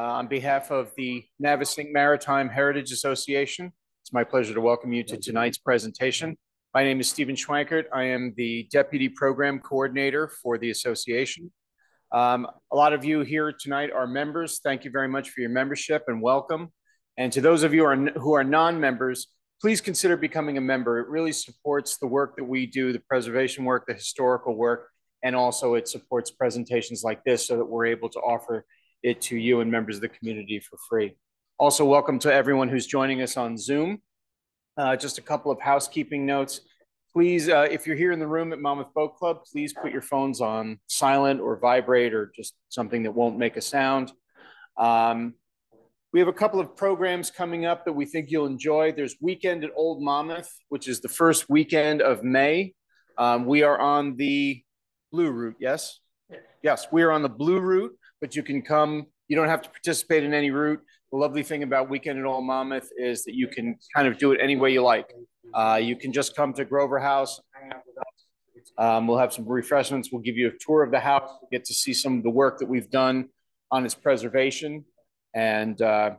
Uh, on behalf of the Navesink Maritime Heritage Association, it's my pleasure to welcome you to tonight's presentation. My name is Stephen Schwankert. I am the Deputy Program Coordinator for the association. Um, a lot of you here tonight are members. Thank you very much for your membership and welcome. And to those of you who are non-members, please consider becoming a member. It really supports the work that we do, the preservation work, the historical work, and also it supports presentations like this so that we're able to offer it to you and members of the community for free. Also, welcome to everyone who's joining us on Zoom. Uh, just a couple of housekeeping notes. Please, uh, if you're here in the room at Monmouth Boat Club, please put your phones on silent or vibrate or just something that won't make a sound. Um, we have a couple of programs coming up that we think you'll enjoy. There's Weekend at Old Monmouth, which is the first weekend of May. Um, we are on the blue route, yes? Yes, we are on the blue route, but you can come. You don't have to participate in any route. The lovely thing about Weekend at Old Monmouth is that you can kind of do it any way you like. Uh, you can just come to Grover House, hang out with us. Um, we'll have some refreshments. We'll give you a tour of the house. You'll get to see some of the work that we've done on its preservation. And uh,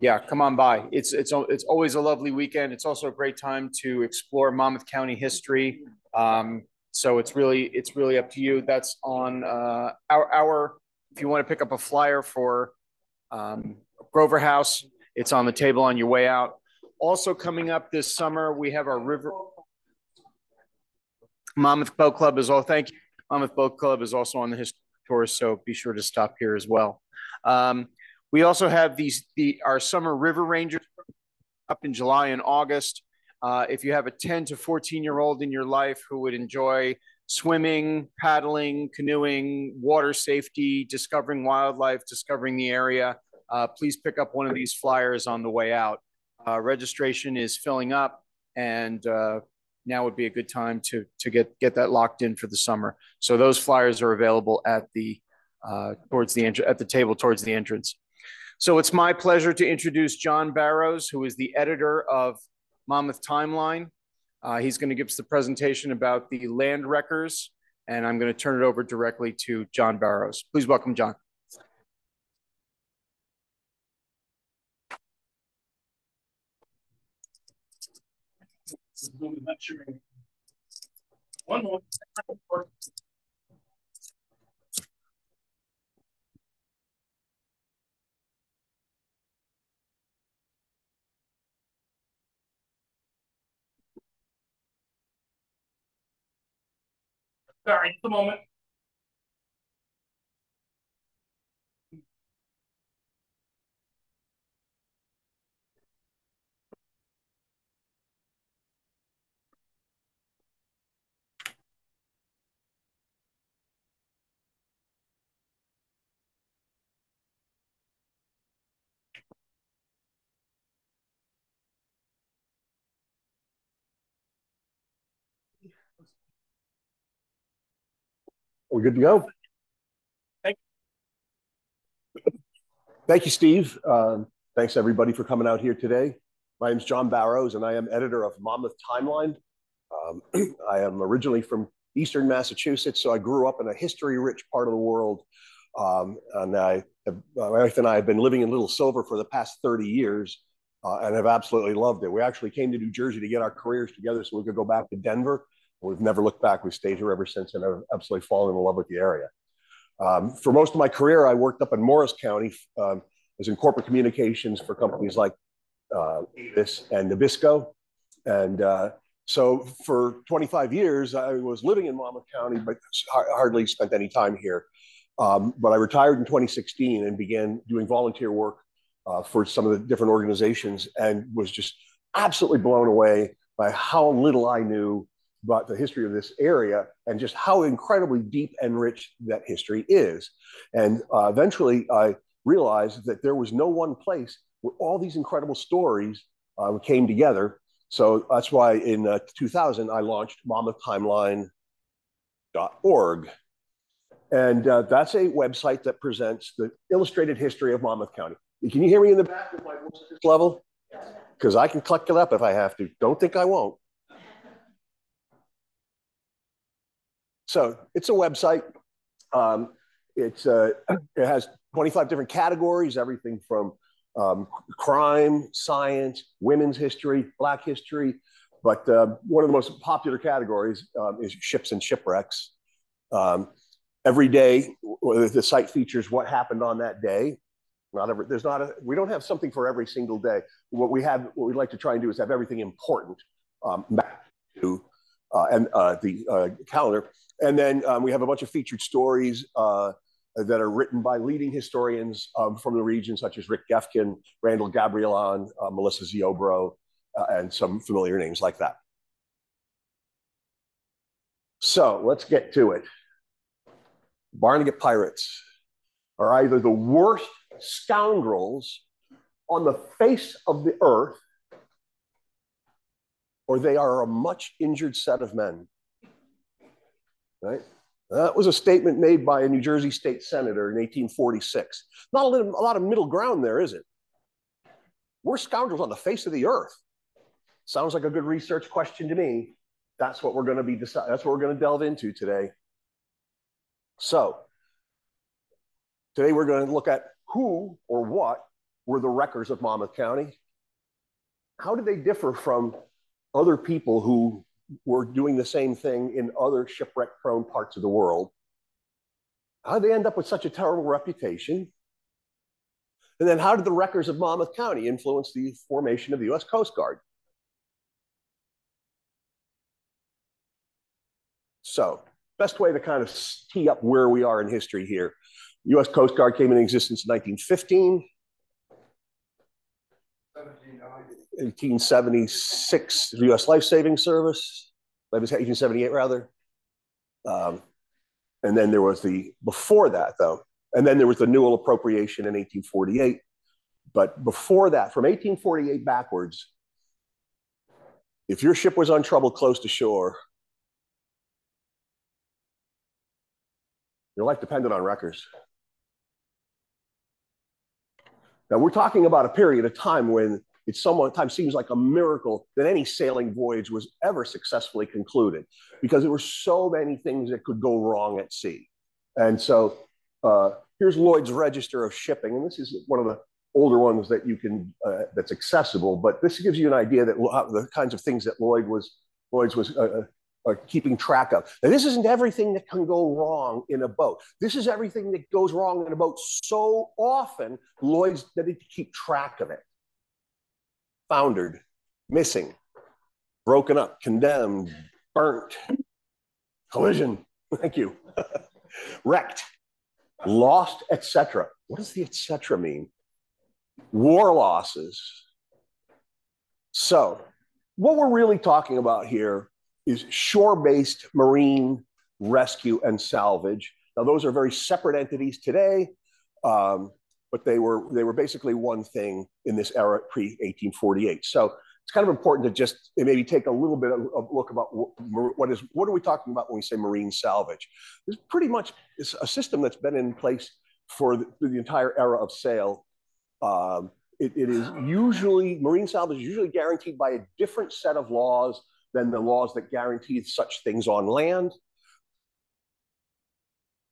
yeah, come on by. It's it's it's always a lovely weekend. It's also a great time to explore Monmouth County history. Um, So it's really it's really up to you. That's on uh, our. our. If you want to pick up a flyer for um, Grover House, it's on the table on your way out. Also coming up this summer, we have our River Monmouth Boat Club is all. Thank you. Monmouth Boat Club is also on the historic tour, so be sure to stop here as well. Um, we also have these the our summer River Rangers up in July and August. Uh, if you have a 10 to 14-year-old in your life who would enjoy swimming, paddling, canoeing, water safety, discovering wildlife, discovering the area, uh, please pick up one of these flyers on the way out. Uh, registration is filling up, and now would be a good time to get get that locked in for the summer. So those flyers are available at the, towards the at the table towards the entrance. So it's my pleasure to introduce John Barrows, who is the editor of Monmouth Timeline. Uh, he's going to give us the presentation about the land wreckers, and I'm going to turn it over directly to John Barrows. Please welcome John. Sorry, just a moment. We're good to go. Thank you. Thank you, Steve. Um, thanks, everybody, for coming out here today. My name is John Barrows, and I am editor of Monmouth Timeline. Um, I am originally from Eastern Massachusetts, so I grew up in a history-rich part of the world. Um, and I, my wife and I have been living in Little Silver for the past 30 years uh, and have absolutely loved it. We actually came to New Jersey to get our careers together so we could go back to Denver. We've never looked back. We've stayed here ever since and I've absolutely fallen in love with the area. Um, for most of my career, I worked up in Morris County um, as in corporate communications for companies like uh, Avis and Nabisco. And uh, so for 25 years, I was living in Monmouth County, but hardly spent any time here. Um, but I retired in 2016 and began doing volunteer work uh, for some of the different organizations and was just absolutely blown away by how little I knew about the history of this area and just how incredibly deep and rich that history is. And uh, eventually, I realized that there was no one place where all these incredible stories uh, came together. So that's why in uh, 2000, I launched monmouthtimeline.org. And that's a website that presents the illustrated history of Monmouth County. Can you hear me in the back with my voice at this level? Because I can click it up if I have to. Don't think I won't. So it's a website. It has 25 different categories, everything from um, crime, science, women's history, black history. But uh, one of the most popular categories um, is ships and shipwrecks. Um, every day, the site features what happened on that day. Not every, there's not a, we don't have something for every single day. What we have, what we'd like to try and do is have everything important um, to uh, and uh, the uh, calendar. And then um, we have a bunch of featured stories uh, that are written by leading historians um, from the region, such as Rick Geffken, Randall Gabrielan, uh, Melissa Ziobro, uh, and some familiar names like that. So let's get to it. Barnegat pirates are either the worst scoundrels on the face of the earth, or they are a much injured set of men. Right? That was a statement made by a New Jersey state senator in 1846. Not a, little, a lot of middle ground there, is it? We're scoundrels on the face of the earth. Sounds like a good research question to me. That's what we're going to be. That's what we're going to delve into today. So, today we're going to look at who or what were the wreckers of Monmouth County. How did they differ from other people who were doing the same thing in other shipwreck prone parts of the world. How did they end up with such a terrible reputation? And then how did the wreckers of Monmouth County influence the formation of the US Coast Guard? So, best way to kind of tee up where we are in history here. US Coast Guard came into existence in 1915. 1876 U.S. Life Saving Service, 1878 rather. Um, and then there was the, before that though, and then there was the Newell Appropriation in 1848. But before that, from 1848 backwards, if your ship was on trouble close to shore, your life depended on wreckers. Now we're talking about a period of time when it sometimes seems like a miracle that any sailing voyage was ever successfully concluded because there were so many things that could go wrong at sea. And so uh, here's Lloyd's Register of Shipping, and this is one of the older ones that you can uh, that's accessible. But this gives you an idea that the kinds of things that Lloyd was Lloyd's was uh, uh, keeping track of. Now, this isn't everything that can go wrong in a boat. This is everything that goes wrong in a boat so often, Lloyd's needed to keep track of it foundered, missing, broken up, condemned, burnt, collision, thank you, wrecked, lost, etc. What does the etc. mean? War losses. So, what we're really talking about here is shore based marine rescue and salvage. Now, those are very separate entities today. Um, but they were they were basically one thing in this era pre 1848. So it's kind of important to just maybe take a little bit of a look about what is what are we talking about when we say marine salvage? It's pretty much it's a system that's been in place for the, the entire era of sail. Um, it, it is usually marine salvage is usually guaranteed by a different set of laws than the laws that guarantee such things on land.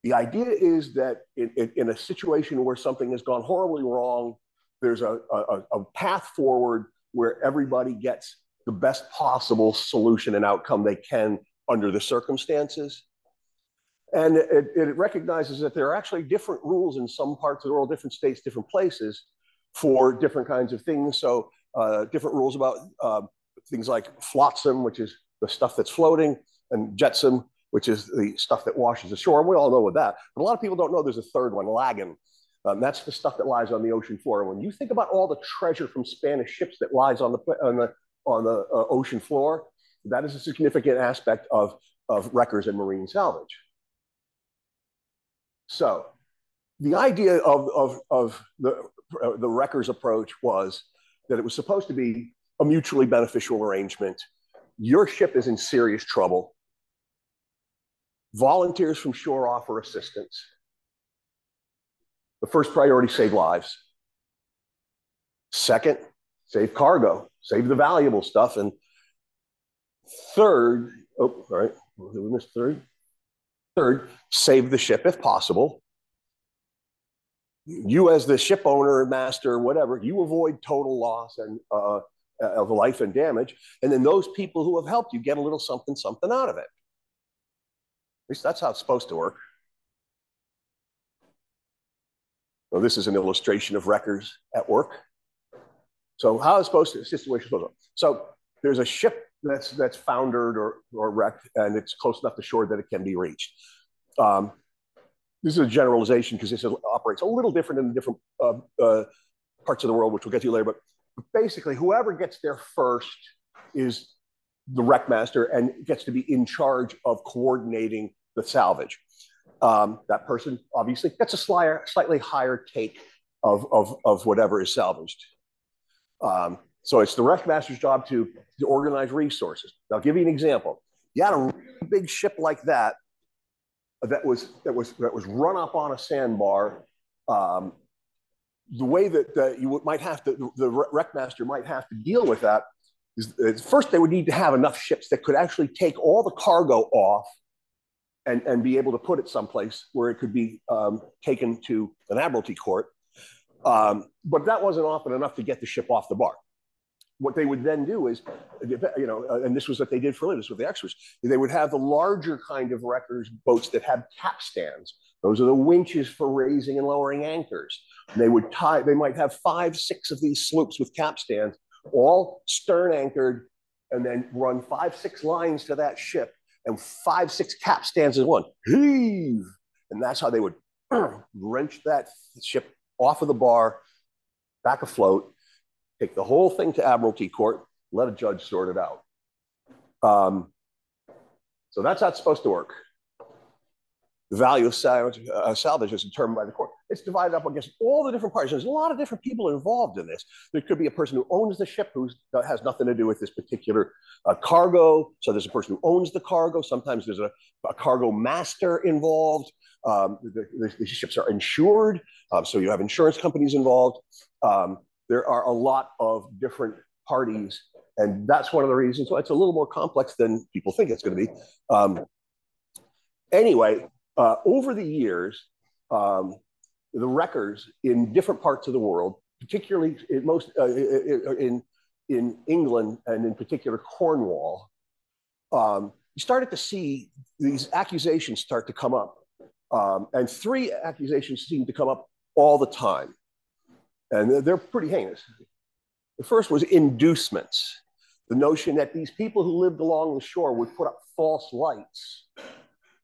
The idea is that in, in, in, a situation where something has gone horribly wrong, there's a, a, a path forward where everybody gets the best possible solution and outcome they can under the circumstances. And it, it, recognizes that there are actually different rules in some parts of the world, different states, different places for different kinds of things. So, uh, different rules about uh, things like flotsam, which is the stuff that's floating, and jetsam, which is the stuff that washes ashore. And we all know what that. But a lot of people don't know there's a third one, lagan. Um, that's the stuff that lies on the ocean floor. And when you think about all the treasure from Spanish ships that lies on the on the on the uh, ocean floor, that is a significant aspect of of wreckers and marine salvage. So, the idea of of of the uh, the wreckers approach was that it was supposed to be a mutually beneficial arrangement. Your ship is in serious trouble Volunteers from shore offer assistance. The first priority save lives. Second, save cargo, save the valuable stuff. And third, oh, all right, did we miss third? Third, save the ship if possible. you as the ship owner, master, whatever, you avoid total loss and uh, of life and damage, and then those people who have helped you get a little something, something out of it. Least that's how it's supposed to work. So this is an illustration of wreckers at work. So how is supposed to situation supposed to? So there's a ship that's that's foundered or or wrecked, and it's close enough to shore that it can be reached. Um, this is a generalization because this operates a little different in different uh, uh, parts of the world, which we'll get to later. But basically, whoever gets there first is the wreck master and gets to be in charge of coordinating the salvage. Um, that person obviously gets a slightly higher take of, of, of whatever is salvaged. Um, so it's the wreck master's job to, to organize resources. I'll give you an example. You had a really big ship like that that was that was that was run up on a sandbar. Um, the way that, that you might have to, the wreck master might have to deal with that is, is first they would need to have enough ships that could actually take all the cargo off and, and be able to put it someplace where it could be um, taken to an admiralty court. Um, but that wasn't often enough to get the ship off the bar. What they would then do is, you know, uh, and this was what they did for living, with the extras. They would have the larger kind of wreckers boats that have capstans. Those are the winches for raising and lowering anchors. And they would tie, they might have five, six of these sloops with capstans, all stern anchored, and then run five, six lines to that ship and five, six capstans as one. Heave! And that's how they would wrench that ship off of the bar, back afloat, take the whole thing to Admiralty Court, let a judge sort it out. Um, so that's not supposed to work. The value of salvage, uh, salvage is determined by the court. It's divided up against all the different parties. There's a lot of different people involved in this. There could be a person who owns the ship who has nothing to do with this particular uh, cargo. So there's a person who owns the cargo. Sometimes there's a, a cargo master involved. Um, the, the, the, ships are insured, um, so you have insurance companies involved. Um, there are a lot of different parties, and that's one of the reasons why it's a little more complex than people think it's going to be. Um, anyway, uh, over the years, um, the wreckers in different parts of the world, particularly in most uh, in in England and in particular Cornwall, um, you started to see these accusations start to come up, um, and three accusations seem to come up all the time, and they're pretty heinous. The first was inducements, the notion that these people who lived along the shore would put up false lights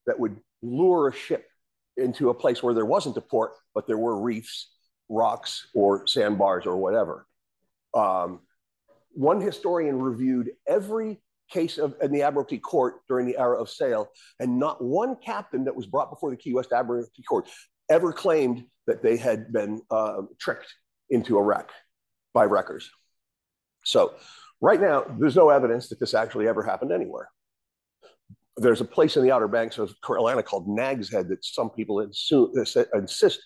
that would lure a ship into a place where there wasn't a port, but there were reefs, rocks, or sandbars or whatever. Um, one historian reviewed every case of in the Admiralty Court during the era of sail, and not one captain that was brought before the Key West Admiralty Court ever claimed that they had been uh, tricked into a wreck by wreckers. So, right now, there's no evidence that this actually ever happened anywhere there's a place in the Outer Banks of Carolina called Nag's Head that some people insist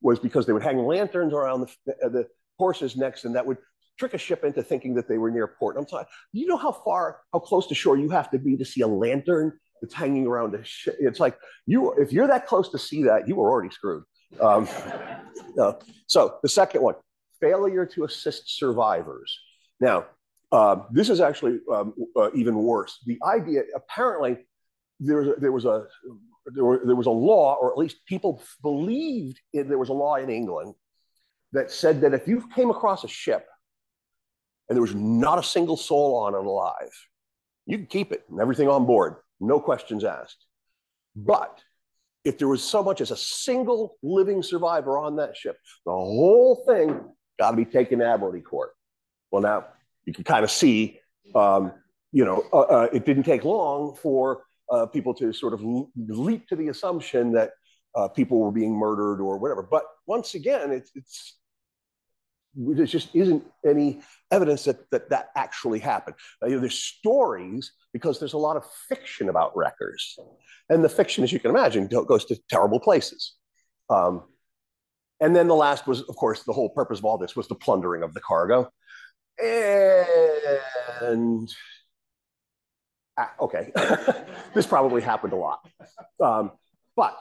was because they would hang lanterns around the, the horses' necks, and that would trick a ship into thinking that they were near port. I'm sorry, you know how far, how close to shore you have to be to see a lantern that's hanging around a ship? It's like you, if you're that close to see that, you were already screwed. Um, uh, so the second one, failure to assist survivors. Now, uh, this is actually um, uh, even worse. The idea, apparently, there was a, there was a there, were, there was a law, or at least people believed in, there was a law in England that said that if you came across a ship and there was not a single soul on it alive, you could keep it and everything on board, no questions asked. But if there was so much as a single living survivor on that ship, the whole thing got to be taken to Admiralty Court. Well, now you can kind of see, um, you know, uh, uh, it didn't take long for uh, people to sort of leap to the assumption that uh, people were being murdered or whatever. But once again, it's, it's there just isn't any evidence that that, that actually happened. Uh, you know, there's stories because there's a lot of fiction about wreckers, and the fiction, as you can imagine, goes to terrible places. Um, and then the last was, of course, the whole purpose of all this was the plundering of the cargo. And Ah, okay, this probably happened a lot. Um, but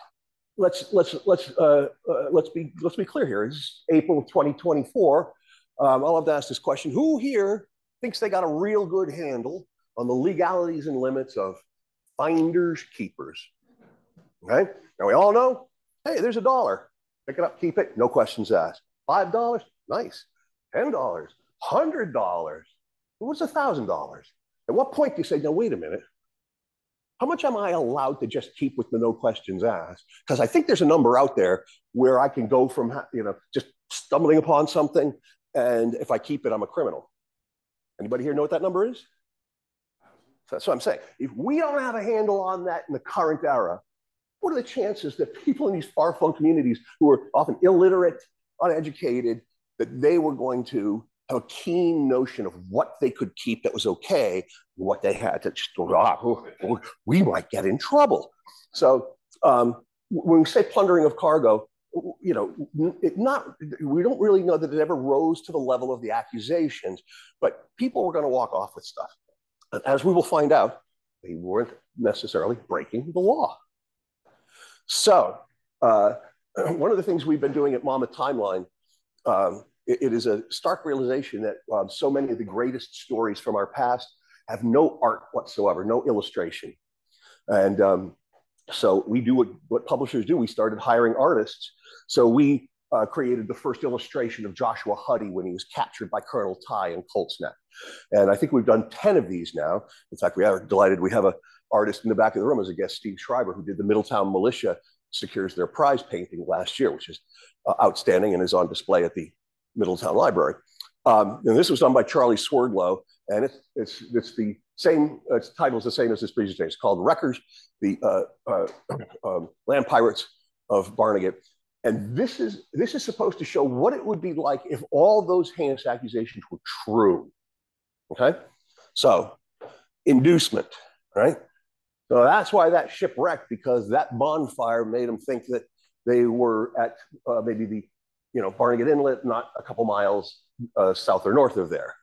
let's let's let's uh, uh, let's be let's be clear here. It's April 2024. Um, I'll have to ask this question: Who here thinks they got a real good handle on the legalities and limits of finders keepers? Okay. Now we all know. Hey, there's a dollar. Pick it up, keep it. No questions asked. Five dollars, nice. Ten dollars, hundred dollars. What's a thousand dollars? At what point do you say, no, wait a minute? How much am I allowed to just keep with the no questions asked? Because I think there's a number out there where I can go from, you know, just stumbling upon something, and if I keep it, I'm a criminal. Anybody here know what that number is? So that's what I'm saying. If we don't have a handle on that in the current era, what are the chances that people in these far-flung communities who are often illiterate, uneducated, that they were going to a keen notion of what they could keep that was okay, what they had to just ah, we might get in trouble. So um, when we say plundering of cargo, you know, it not we don't really know that it ever rose to the level of the accusations, but people were going to walk off with stuff. And as we will find out, they weren't necessarily breaking the law. So uh, one of the things we've been doing at Monmouth Timeline um, it, it is a stark realization that um, so many of the greatest stories from our past have no art whatsoever, no illustration. And um, so we do what, what publishers do. We started hiring artists. So we uh, created the first illustration of Joshua Huddy when he was captured by Colonel Tye in Colts Neck. And I think we've done 10 of these now. In fact, we are delighted. We have a artist in the back of the room as a guest, Steve Schreiber, who did the Middletown Militia secures their prize painting last year, which is uh, outstanding and is on display at the Middletown Library. Um, and this was done by Charlie Swerdlow, and it's, it's, it's the same, uh, its title is the same as this presentation. It's called Wreckers, the uh, uh, um, Land Pirates of Barnegat. And this is, this is supposed to show what it would be like if all those heinous accusations were true. Okay? So, inducement, right? So that's why that ship wrecked, because that bonfire made them think that they were at uh, maybe the you know, Barnegat Inlet, not a couple miles uh, south or north of there.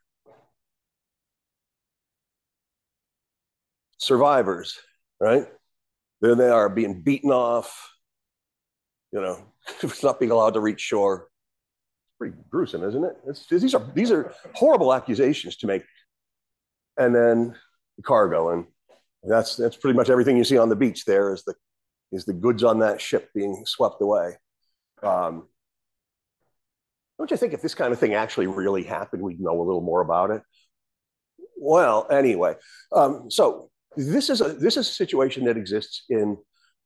Survivors, right? There they are being beaten off, you know, not being allowed to reach shore. It's pretty gruesome, isn't it? It's, these are these are horrible accusations to make. And then the cargo, and that's that's pretty much everything you see on the beach. There is the is the goods on that ship being swept away. Um, don't you think if this kind of thing actually really happened, we'd know a little more about it? Well, anyway, um, so this is a this is a situation that exists in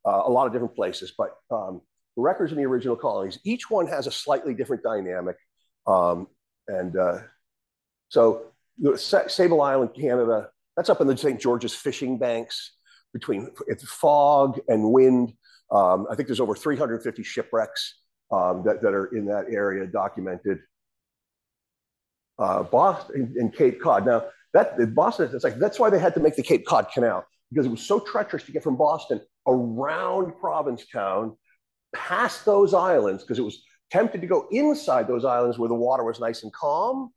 uh, a lot of different places, but um, records in the original colonies, each one has a slightly different dynamic, um, and uh, so Sable Island, Canada, that's up in the St. George's fishing banks between it's fog and wind. Um, I think there's over 350 shipwrecks um, that, that are in that area documented. Uh, Boston and Cape Cod. Now, that Boston, it's like that's why they had to make the Cape Cod Canal because it was so treacherous to get from Boston around Provincetown, past those islands, because it was tempted to go inside those islands where the water was nice and calm,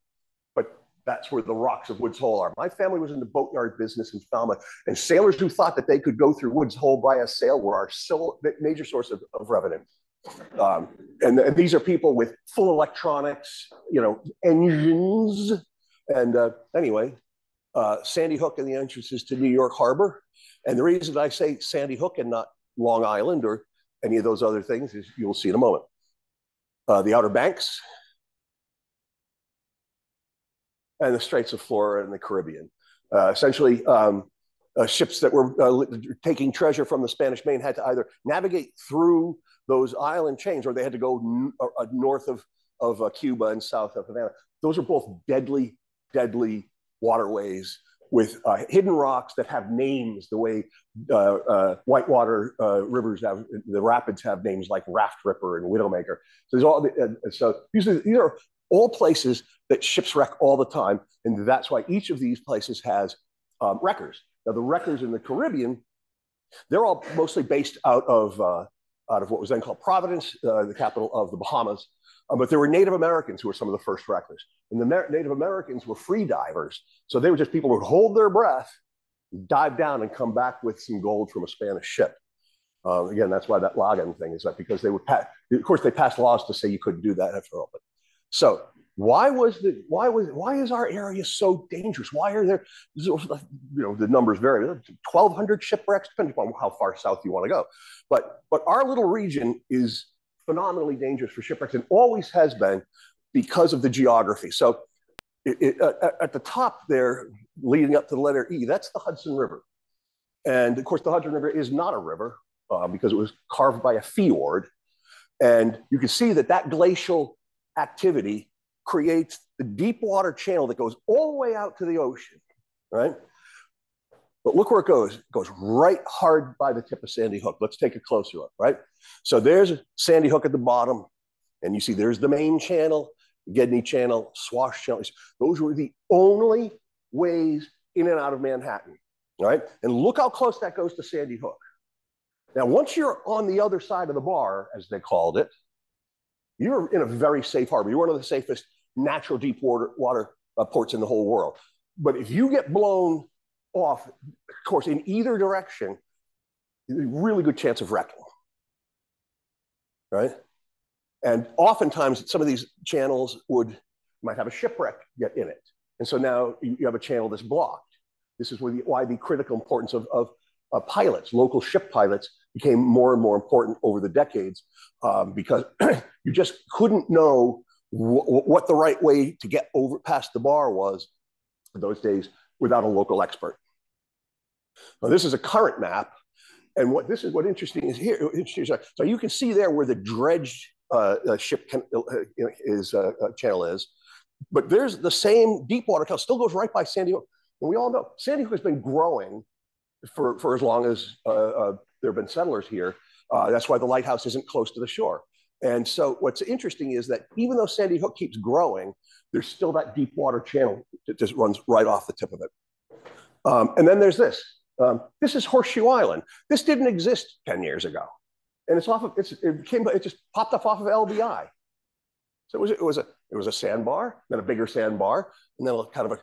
but that's where the rocks of Woods Hole are. My family was in the boatyard business in Falmouth, and sailors who thought that they could go through Woods Hole by a sail were our so, major source of, of revenue. Um, and, and, these are people with full electronics, you know, engines. And uh, anyway, uh, Sandy Hook and the entrances to New York Harbor. And the reason I say Sandy Hook and not Long Island or any of those other things is you'll see in a moment. Uh, the Outer Banks and the Straits of Florida and the Caribbean. Uh, essentially, um, uh, ships that were uh, taking treasure from the Spanish Main had to either navigate through those island chains, or they had to go n- uh, north of, of uh, Cuba and south of Havana. Those are both deadly, deadly waterways with uh, hidden rocks that have names the way uh, whitewater rivers have, the rapids have names like Raft Ripper and Widowmaker. So, there's all so these are, these are all places that ships wreck all the time. And that's why each of these places has um, wreckers. Now, the wreckers in the Caribbean, they're all mostly based out of out of what was then called Providence, uh, the capital of the Bahamas. Um, but there were Native Americans who were some of the first wreckers. And the Native Americans were free divers. So they were just people who would hold their breath, dive down, and come back with some gold from a Spanish ship. Uh, again, that's why that lagan thing is that because they would pass, of course, they passed laws to say you couldn't do that after all. But so why was the why was why is our area so dangerous? Why are there you know the numbers vary 1200 shipwrecks depending on how far south you want to go. But but our little region is phenomenally dangerous for shipwrecks and always has been because of the geography. So it, it, uh, at the top there leading up to the letter E, that's the Hudson River. And of course the Hudson River is not a river uh, because it was carved by a fjord. And you can see that that glacial activity creates the deep water channel that goes all the way out to the ocean, right? But look where it goes. It goes right hard by the tip of Sandy Hook. Let's take a closer look, right? So there's Sandy Hook at the bottom, and you see there's the main channel, Gedney Channel, Swash Channel. Those were the only ways in and out of Manhattan, right? And look how close that goes to Sandy Hook. Now, once you're on the other side of the bar, as they called it, you're in a very safe harbor. You're one of the safest natural deep water, water uh, ports in the whole world. But if you get blown off, of course, in either direction, really good chance of wrecking, right? And oftentimes, some of these channels would might have a shipwreck get in it, and so now you have a channel that's blocked. This is where the, why the critical importance of, of uh, pilots, local ship pilots, became more and more important over the decades um, because you just couldn't know what the right way to get over past the bar was in those days without a local expert. Now, this is a current map. And what this is what interesting is here. So you can see there where the dredged uh, uh ship can, uh, is uh, uh, channel is, but there's the same deep water channel still goes right by Sandy Hook. And we all know Sandy Hook has been growing for, for as long as there have been settlers here. that's why the lighthouse isn't close to the shore. And so what's interesting is that even though Sandy Hook keeps growing, there's still that deep water channel that just runs right off the tip of it. Um, and then there's this. Um, this is Horseshoe Island. This didn't exist 10 years ago. And it's off of, it's, it came, it just popped up off of LBI. So it was, it was a, it was a sandbar, then a bigger sandbar, and then a kind of a,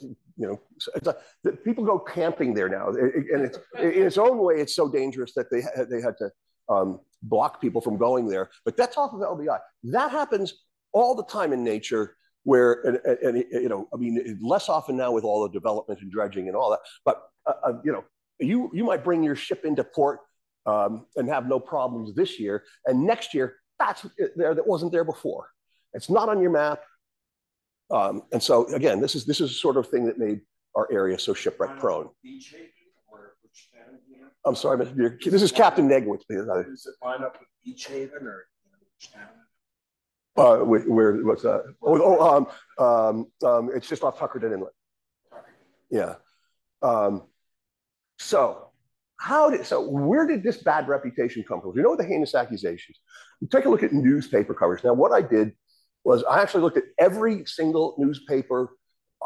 you know, a, people go camping there now. and it's, in its own way, it's so dangerous that they, they had to um, block people from going there. But that's off of LBI. That happens all the time in nature where, and, and, you know, I mean, less often now with all the development and dredging and all that. But, uh, uh, you know, you, you might bring your ship into port um, and have no problems this year. And next year, that's there that wasn't there before. It's not on your map. Um, and so again, this is this is the sort of thing that made our area so shipwreck prone. I'm sorry, Mr. This is Captain Negwitz. Does it line up with Beach Haven or uh, where, what's that? Oh, oh um, um, um, it's just off Tuckerton Inlet. Yeah. Um, so how did so where did this bad reputation come from? You know the heinous accusations. You take a look at newspaper coverage. Now, what I did was I actually looked at every single newspaper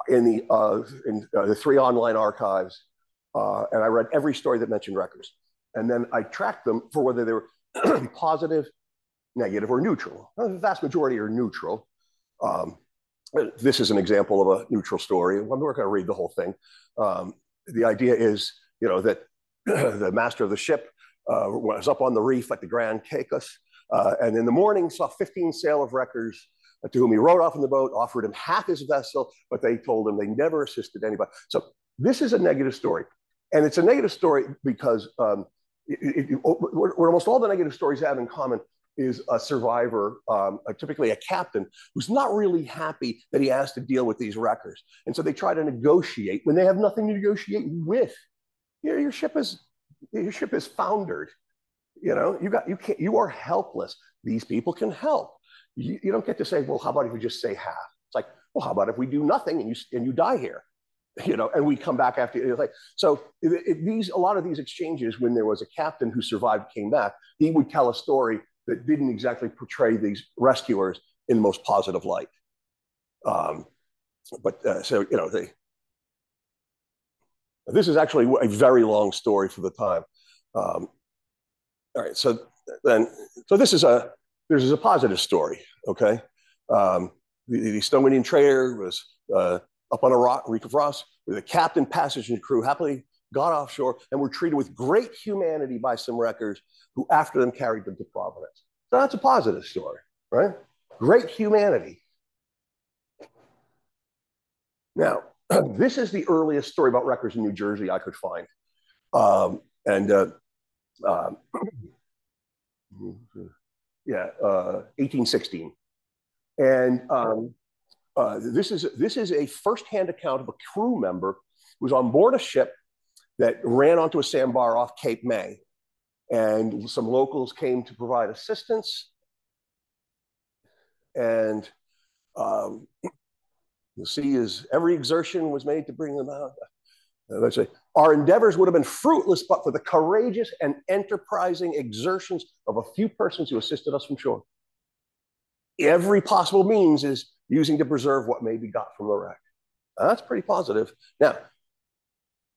in the uh, in uh, the three online archives uh, and I read every story that mentioned wreckers. And then I tracked them for whether they were positive, negative, or neutral. the vast majority are neutral. Um, this is an example of a neutral story. I'm not going to read the whole thing. Um, the idea is, you know, that the master of the ship uh, was up on the reef at the Grand Caicos, uh, and in the morning saw 15 sail of wreckers to whom he rowed off in the boat, offered him half his vessel, but they told him they never assisted anybody. So this is a negative story. And it's a negative story because um, it, it, what almost all the negative stories have in common is a survivor, um, typically a captain, who's not really happy that he has to deal with these wreckers. And so they try to negotiate when they have nothing to negotiate with. You know, your ship is your ship is foundered. You know, you got you can't you are helpless. These people can help. You, you don't get to say, well, how about if we just say half? It's like, well, how about if we do nothing and you and you die here? You know, and we come back after. Like, so it, it, these, a lot of these exchanges, when there was a captain who survived, came back, he would tell a story that didn't exactly portray these rescuers in the most positive light. Um, but uh, so you know, they. This is actually a very long story for the time. Um, all right, so then, so this is a this is a positive story. Okay, um, the, the Stone trader was uh, up on a rock, reef of Ross, where the captain, passengers, and crew happily got offshore, and were treated with great humanity by some wreckers who, after them, carried them to Providence. So that's a positive story, right? Great humanity. Now, this is the earliest story about wreckers in New Jersey I could find. Um, and uh, um, yeah, uh, 1816. And um, uh, this is this is a firsthand account of a crew member who was on board a ship that ran onto a sandbar off Cape May, and some locals came to provide assistance. And um, the sea is every exertion was made to bring them out. Uh, let's say our endeavors would have been fruitless but for the courageous and enterprising exertions of a few persons who assisted us from shore. Every possible means is using to preserve what may be got from the wreck. That's pretty positive. Now,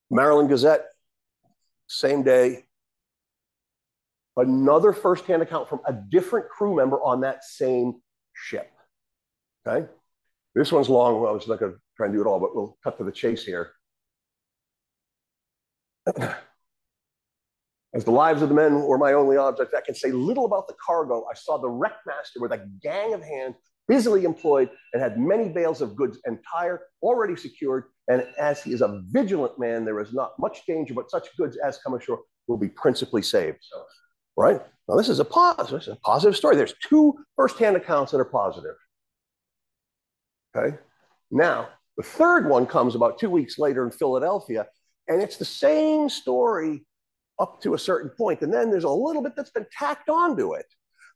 Maryland Gazette, same day, another firsthand account from a different crew member on that same ship. Okay, this one's long. Well, I was not going to try and do it all, but we'll cut to the chase here. As the lives of the men were my only object, I can say little about the cargo. I saw the wreck master with a gang of hands busily employed and had many bales of goods entire already secured. And as he is a vigilant man, there is not much danger, but such goods as come ashore will be principally saved. So, right? Now, this is a positive, this is a positive story. There's two firsthand accounts that are positive. Okay. Now, the third one comes about two weeks later in Philadelphia, and it's the same story up to a certain point. And then there's a little bit that's been tacked onto it.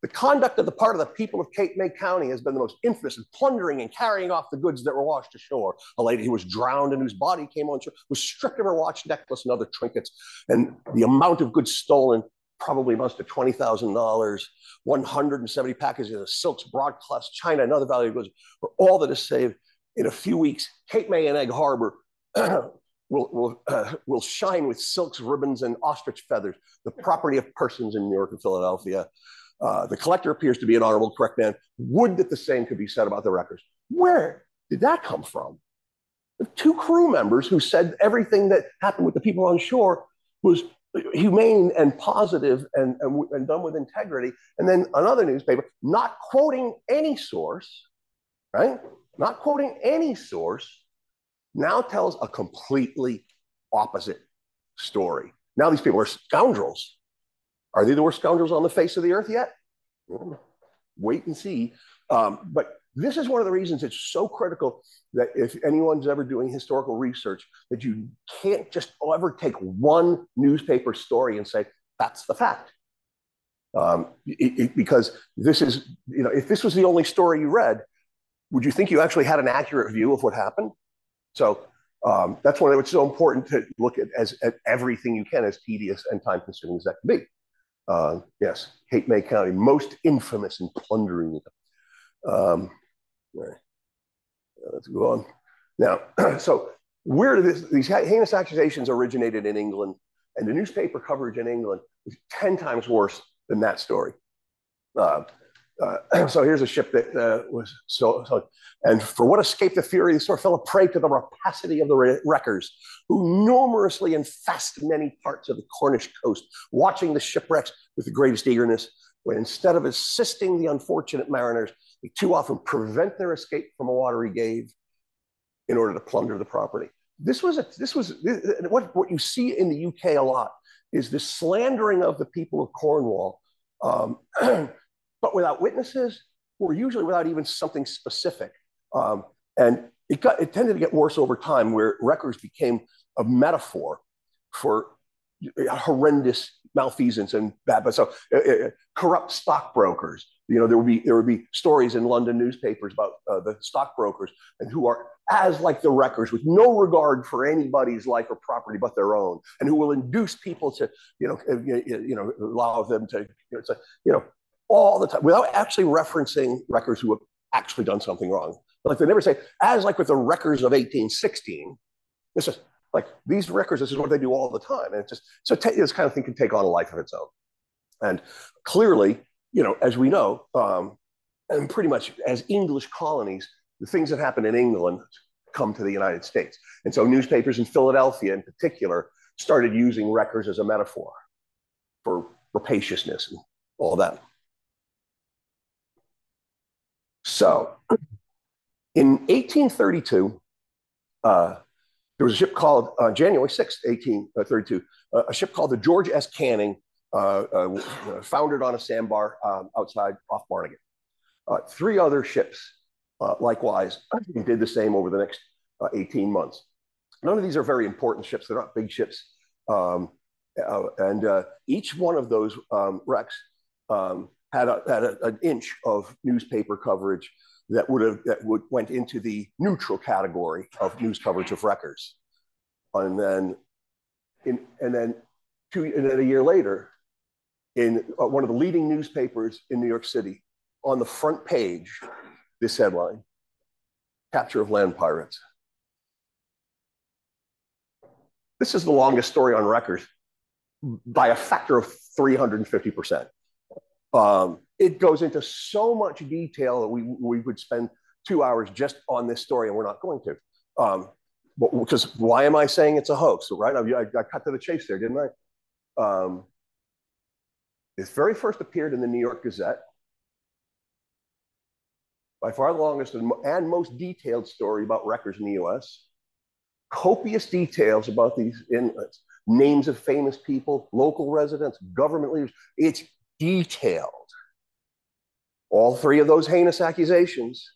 The conduct of the part of the people of Cape May County has been the most infamous in plundering and carrying off the goods that were washed ashore. A lady who was drowned and whose body came on shore was stripped of her watch, necklace, and other trinkets. And the amount of goods stolen probably amounts to $20,000. 170 packages of silks, broadcloths, china, and other valuable goods for all that is saved. In a few weeks, Cape May and Egg Harbor will, will, uh, will shine with silks, ribbons, and ostrich feathers, the property of persons in New York and Philadelphia. Uh, the collector appears to be an honorable, correct man. Would that the same could be said about the wreckers. Where did that come from? The two crew members who said everything that happened with the people on shore was humane and positive and, and, and done with integrity. And then another newspaper, not quoting any source, right? Not quoting any source, now tells a completely opposite story. Now these people are scoundrels. Are they the worst scoundrels on the face of the earth yet? Wait and see. Um, but this is one of the reasons it's so critical that if anyone's ever doing historical research, that you can't just ever take one newspaper story and say, that's the fact. Um, it, it, because this is, you know, if this was the only story you read, would you think you actually had an accurate view of what happened? So um, that's why it's so important to look at as at everything you can, as tedious and time consuming as that can be. Uh, yes, Cape May County, most infamous in plundering. Um, let's go on. Now, so where this, these heinous accusations originated in England, and the newspaper coverage in England was 10 times worse than that story. Uh, uh, so here's a ship that uh, was so, so, and for what escaped the fury, the sort of fell a prey to the rapacity of the wreckers, who numerously infest many parts of the Cornish coast, watching the shipwrecks with the greatest eagerness, when instead of assisting the unfortunate mariners, they too often prevent their escape from a watery grave in order to plunder the property. This was a, this was what, what you see in the UK a lot is the slandering of the people of Cornwall. Um, but without witnesses, or usually without even something specific. Um, and it, got, it tended to get worse over time, where records became a metaphor for horrendous malfeasance and bad. But so uh, uh, corrupt stockbrokers. You know, there would be there would be stories in London newspapers about uh, the stockbrokers and who are as like the wreckers with no regard for anybody's life or property but their own, and who will induce people to you know uh, you know allow them to you know, you know all the time without actually referencing wreckers who have actually done something wrong. Like they never say, as like with the wreckers of 1816, this is like these wreckers, this is what they do all the time. And it's just, so t- this kind of thing can take on a life of its own. And clearly, you know, as we know, um, and pretty much as English colonies, the things that happen in England come to the United States. And so newspapers in Philadelphia in particular started using wreckers as a metaphor for rapaciousness and all that. So, in 1832, uh, there was a ship called uh, January 6, 1832, uh, a ship called the George S. Canning, uh, uh, foundered on a sandbar um, outside off Barnegat. Uh, three other ships, likewise, did the same over the next 18 months. None of these are very important ships; they're not big ships, um, and each one of those um, wrecks um, had, a, had a, an inch of newspaper coverage that would have that would went into the neutral category of news coverage of wreckers, and then in and then two and then a year later, in uh, one of the leading newspapers in New York City, on the front page, this headline: "Capture of land pirates." This is the longest story on record by a factor of 350 percent. Um, it goes into so much detail that we, we would spend two hours just on this story, and we're not going to. Um, because why am I saying it's a hoax, right? I, I, cut to the chase there, didn't I? Um, it very first appeared in the New York Gazette. By far the longest and most detailed story about wreckers in the US. Copious details about these inlets, names of famous people, local residents, government leaders. It's detailed. All three of those heinous accusations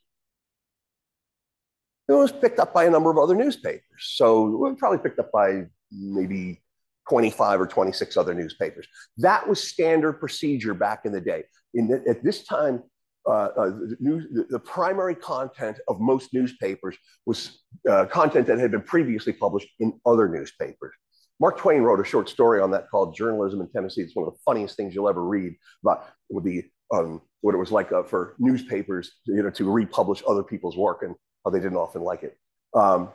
it was picked up by a number of other newspapers. So it was probably picked up by maybe 25 or 26 other newspapers. That was standard procedure back in the day. In the, at this time, uh, uh, the, news, the, the, primary content of most newspapers was uh, content that had been previously published in other newspapers. Mark Twain wrote a short story on that called Journalism in Tennessee. It's one of the funniest things you'll ever read about the, um, what it was like uh, for newspapers you know, to republish other people's work and how they didn't often like it. Um,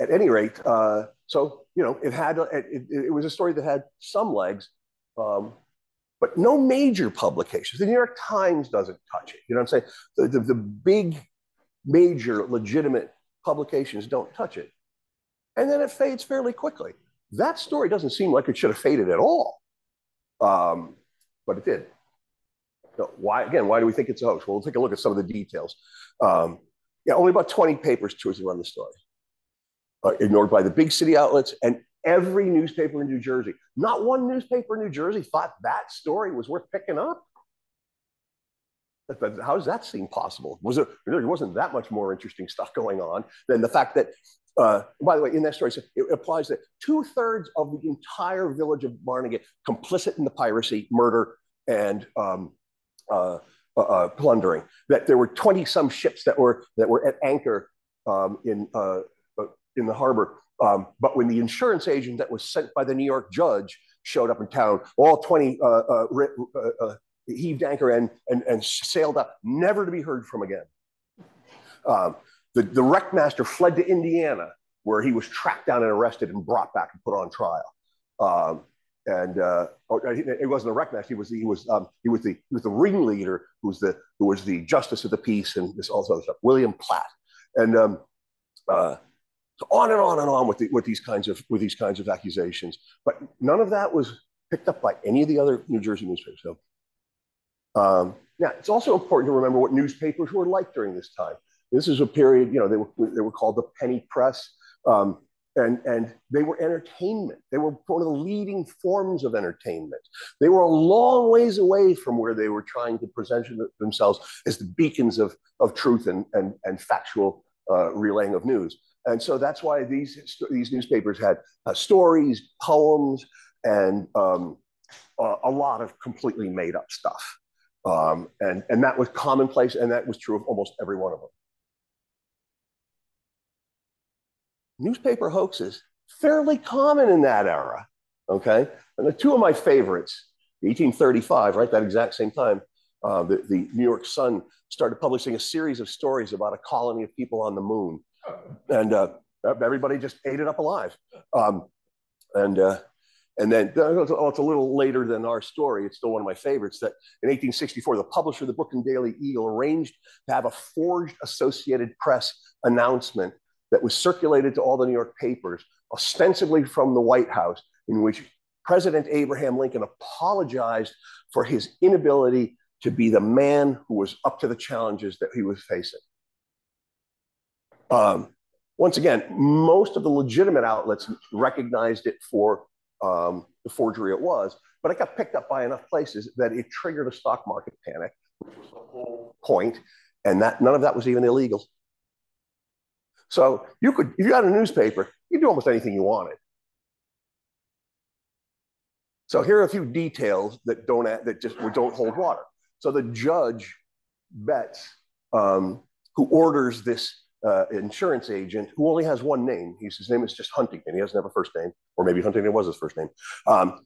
at any rate, uh, so, you know, it had, it, it, was a story that had some legs, um, but no major publications. The New York Times doesn't touch it. You know what I'm saying? The, the, the big, major, legitimate publications don't touch it. And then it fades fairly quickly. That story doesn't seem like it should have faded at all, um, but it did. So why again? Why do we think it's a hoax? Well, we'll take a look at some of the details. Um, yeah, only about 20 papers chose to run the story, uh, ignored by the big city outlets and every newspaper in New Jersey. Not one newspaper in New Jersey thought that story was worth picking up. How does that seem possible? Was it, there wasn't that much more interesting stuff going on than the fact that uh, by the way, in that story, it applies that two thirds of the entire village of Barnegat complicit in the piracy, murder, and um, uh, uh, uh plundering. That there were twenty some ships that were that were at anchor um, in uh, uh, in the harbor. Um, but when the insurance agent that was sent by the New York judge showed up in town, all twenty heaved anchor and, and and sailed up, never to be heard from again. Um, the, the fled to Indiana, where he was tracked down and arrested and brought back and put on trial. Um, and uh, oh, it wasn't a wreck master. He was he was um, he was the he was the ringleader who was the who was the justice of the peace and this all this other stuff. William Platt, and um, uh, so on and on and on with the, with these kinds of with these kinds of accusations. But none of that was picked up by any of the other New Jersey newspapers. So um, now it's also important to remember what newspapers were like during this time. This is a period, you know, they were, they were called the penny press. Um, and, and they were entertainment. They were one of the leading forms of entertainment. They were a long ways away from where they were trying to present themselves as the beacons of, of truth and, and, and factual uh, relaying of news. And so that's why these, these newspapers had uh, stories, poems, and um, uh, a lot of completely made up stuff. Um, and, and that was commonplace, and that was true of almost every one of them. Newspaper hoaxes, fairly common in that era. Okay. And the two of my favorites, 1835, right, that exact same time, uh, the, the New York Sun started publishing a series of stories about a colony of people on the moon. And uh, everybody just ate it up alive. Um, and uh, and then oh, it's a little later than our story. It's still one of my favorites. That in 1864, the publisher of the Brooklyn Daily Eagle arranged to have a forged Associated Press announcement that was circulated to all the New York papers, ostensibly from the White House, in which President Abraham Lincoln apologized for his inability to be the man who was up to the challenges that he was facing. Um, once again, most of the legitimate outlets recognized it for um, the forgery it was, but it got picked up by enough places that it triggered a stock market panic, which was the whole point, and that none of that was even illegal. So you could, if you had a newspaper, you do almost anything you wanted. So here are a few details that don't that just don't hold water. So the judge Betts um, who orders this uh, insurance agent, who only has one name, he's, his name is just Huntington. He doesn't have a first name, or maybe Huntington was his first name. Um,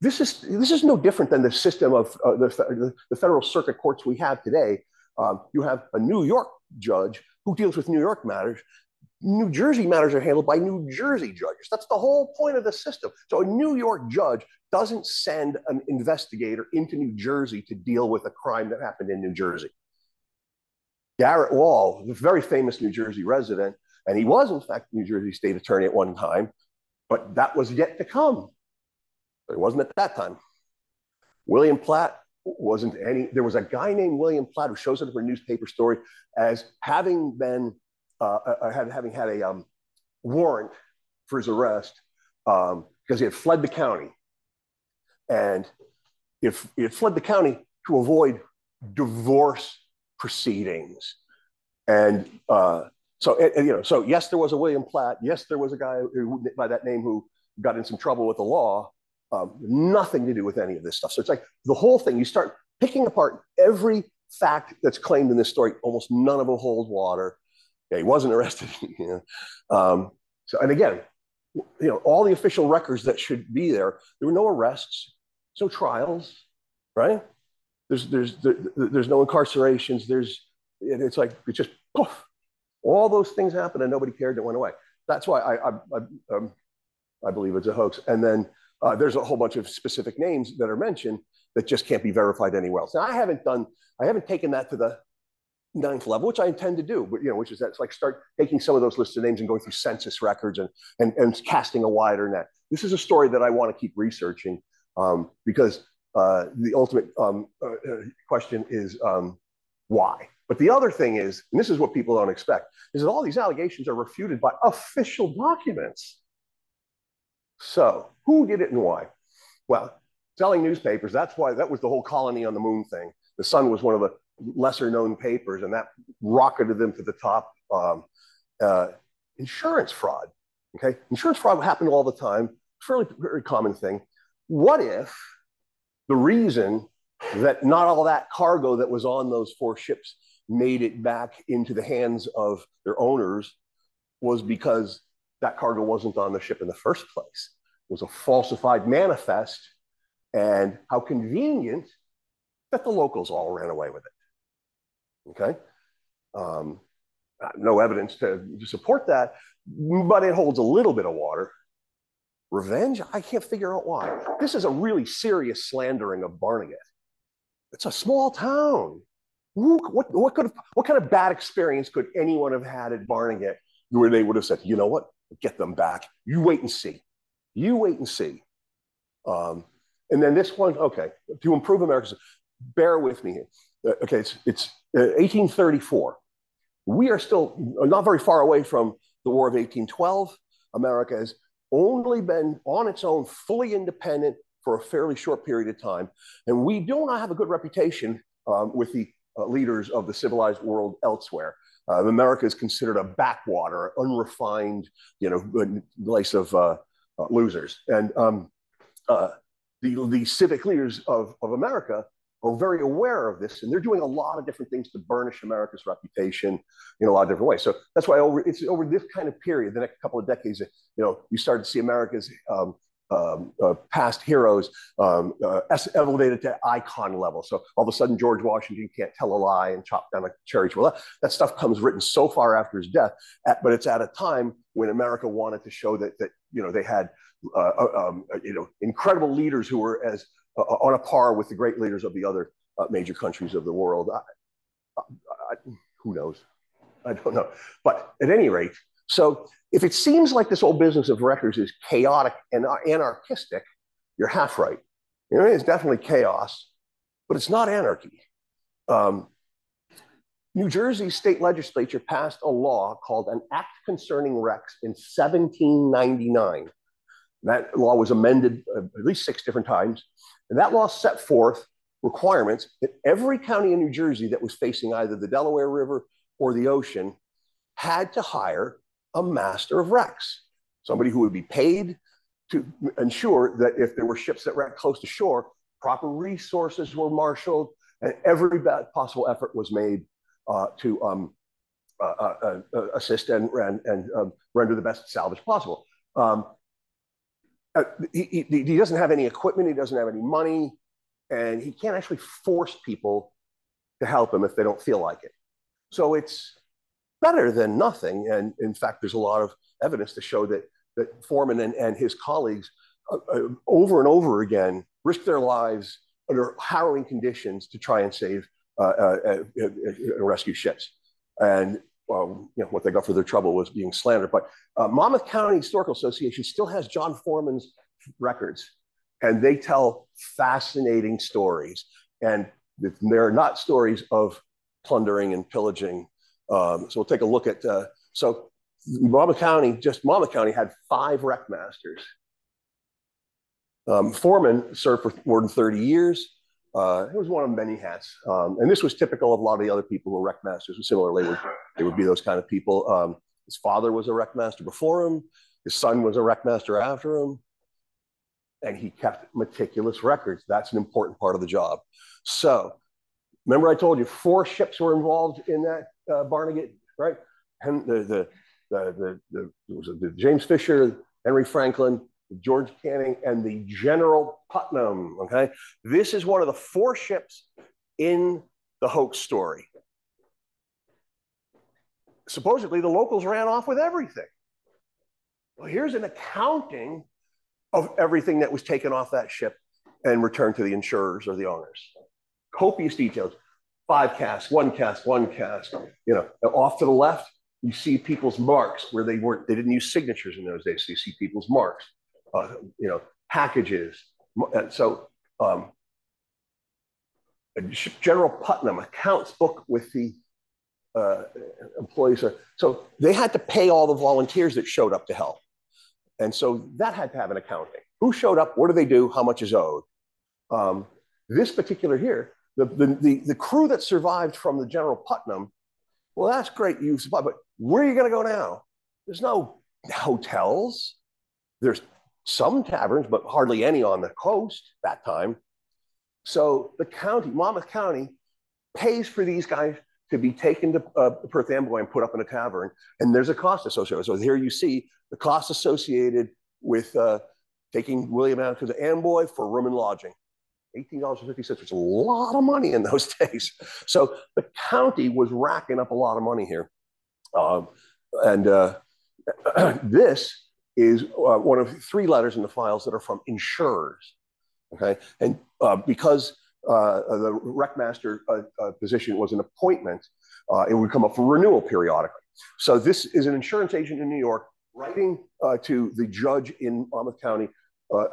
this is this is no different than the system of uh, the, the federal circuit courts we have today. Um, you have a New York judge who deals with New York matters. New Jersey matters are handled by New Jersey judges. That's the whole point of the system. So a New York judge doesn't send an investigator into New Jersey to deal with a crime that happened in New Jersey. Garrett Wall, the very famous New Jersey resident, and he was in fact New Jersey state attorney at one time, but that was yet to come. It wasn't at that time. William Platt wasn't any, there was a guy named William Platt who shows up in a newspaper story as having been, uh, uh, uh having had a um, warrant for his arrest um, because he had fled the county. And if he had fled the county to avoid divorce proceedings. And uh, so, and, and, you know, so yes, there was a William Platt. Yes, there was a guy who, by that name who got in some trouble with the law. Um, nothing to do with any of this stuff. So it's like the whole thing. You start picking apart every fact that's claimed in this story. Almost none of them hold water. Yeah, he wasn't arrested. you know? um, so, and again, you know, all the official records that should be there. There were no arrests, no trials, right? There's there's there, there's no incarcerations. There's it's like it's just poof. All those things happened and nobody cared. It went away. That's why I I, I, um, I believe it's a hoax. And then uh, there's a whole bunch of specific names that are mentioned that just can't be verified anywhere else. Now I haven't done I haven't taken that to the ninth level, which I intend to do, but you know, which is that's like start taking some of those lists of names and going through census records and and, and casting a wider net. This is a story that I want to keep researching um, because uh, the ultimate um, uh, uh, question is um, why. But the other thing is, and this is what people don't expect, is that all these allegations are refuted by official documents. So who did it and why? Well, selling newspapers, that's why that was the whole colony on the moon thing. The Sun was one of the lesser known papers, and that rocketed them to the top. Um, uh, insurance fraud, okay? Insurance fraud happened all the time, fairly very common thing. What if the reason that not all that cargo that was on those four ships made it back into the hands of their owners was because that cargo wasn't on the ship in the first place. Was a falsified manifest, and how convenient that the locals all ran away with it. Okay? Um, no evidence to, to support that, but it holds a little bit of water. Revenge? I can't figure out why. This is a really serious slandering of Barnegat. It's a small town. what, what, could have, what kind of bad experience could anyone have had at Barnegat where they would have said, you know what, get them back. You wait and see. You wait and see. Um, and then this one, okay, to improve America's, bear with me here. Uh, okay, it's, it's uh, 1834. We are still not very far away from the War of 1812. America has only been on its own, fully independent for a fairly short period of time. And we do not have a good reputation um, with the uh, leaders of the civilized world elsewhere. Uh, America is considered a backwater, unrefined, you know, place of uh, uh, losers. And um, uh, the, the civic leaders of, of America are very aware of this, and they're doing a lot of different things to burnish America's reputation in a lot of different ways. So that's why over it's over this kind of period, the next couple of decades, you know, you start to see America's um, um, uh, past heroes um, uh, elevated to icon level. So all of a sudden, George Washington can't tell a lie and chop down a cherry tree. Well, that, that stuff comes written so far after his death, at, but it's at a time when America wanted to show that that you know they had uh, uh um, you know incredible leaders who were as uh, on a par with the great leaders of the other uh, major countries of the world. I, I, who knows? I don't know. But at any rate, so if it seems like this whole business of wreckers is chaotic and anarchistic, you're half right. You know, it's definitely chaos, but it's not anarchy. Um, New Jersey state legislature passed a law called an Act Concerning Wrecks in 1799. That law was amended uh, at least six different times. And that law set forth requirements that every county in New Jersey that was facing either the Delaware River or the ocean had to hire a master of wrecks, somebody who would be paid to ensure that if there were ships that wrecked close to shore, proper resources were marshaled and every possible effort was made uh, to um, uh, uh, uh, assist and, and, and um, render the best salvage possible. Um, uh, he, he, he, doesn't have any equipment, he doesn't have any money, and he can't actually force people to help him if they don't feel like it. So it's better than nothing. And in fact, there's a lot of evidence to show that, that Foreman and, and his colleagues uh, uh, over and over again risked their lives under harrowing conditions to try and save uh, uh, uh, uh rescue ships. And you know, what they got for their trouble was being slandered. But Monmouth County Historical Association still has John Foreman's records, and they tell fascinating stories. And they're not stories of plundering and pillaging. Um, so we'll take a look at. Uh, so Monmouth County, just Monmouth County, had five wreck masters. Um, Foreman served for more than 30 years. Uh, it was one of many hats, um, and this was typical of a lot of the other people who were wreck masters. Similarly, would, they would be those kind of people. Um, his father was a wreck master before him. His son was a wreck master after him, and he kept meticulous records. That's an important part of the job. So, remember I told you four ships were involved in that uh, Barnegat, right? And the the the the, the, James Fisher, Henry Franklin, George Canning, and the General Putnam. Okay, this is one of the four ships in the hoax story. Supposedly, the locals ran off with everything. Well, here's an accounting of everything that was taken off that ship and returned to the insurers or the owners. Copious details. Five casts, one cast, one cast. You know, off to the left, you see people's marks where they weren't, they didn't use signatures in those days. So you see people's marks uh, you know, packages. And so um, General Putnam accounts book with the uh, employees. Are, so they had to pay all the volunteers that showed up to help. And so that had to have an accounting. Who showed up? What do they do? How much is owed? Um, this particular here, the, the, the, the, crew that survived from the General Putnam, well, that's great. You survived, but where are you going to go now? There's no hotels. There's some taverns, but hardly any on the coast that time. So the county, Monmouth County, pays for these guys to be taken to uh, Perth Amboy and put up in a tavern, and there's a cost associated. So here you see the cost associated with uh, taking William out to the Amboy for room and lodging. $18.50, which is a lot of money in those days. So the county was racking up a lot of money here. Um, and uh, this is uh, one of three letters in the files that are from insurers. Okay, and uh, because uh, the wreckmaster uh, uh, position was an appointment, it would come up for renewal periodically. So this is an insurance agent in New York writing to the judge in Monmouth County,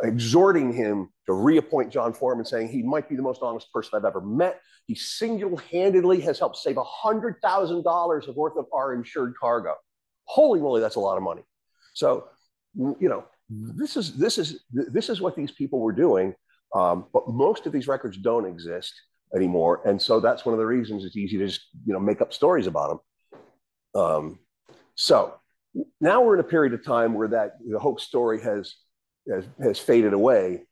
exhorting him to reappoint John Foreman, saying he might be the most honest person I've ever met. He single-handedly has helped save $100,000 worth of our insured cargo. Holy moly, that's a lot of money. So you know, this is this is this is what these people were doing. Um, but most of these records don't exist anymore, and so that's one of the reasons it's easy to just you know make up stories about them. Um, so now we're in a period of time where that the hoax story has has, has faded away,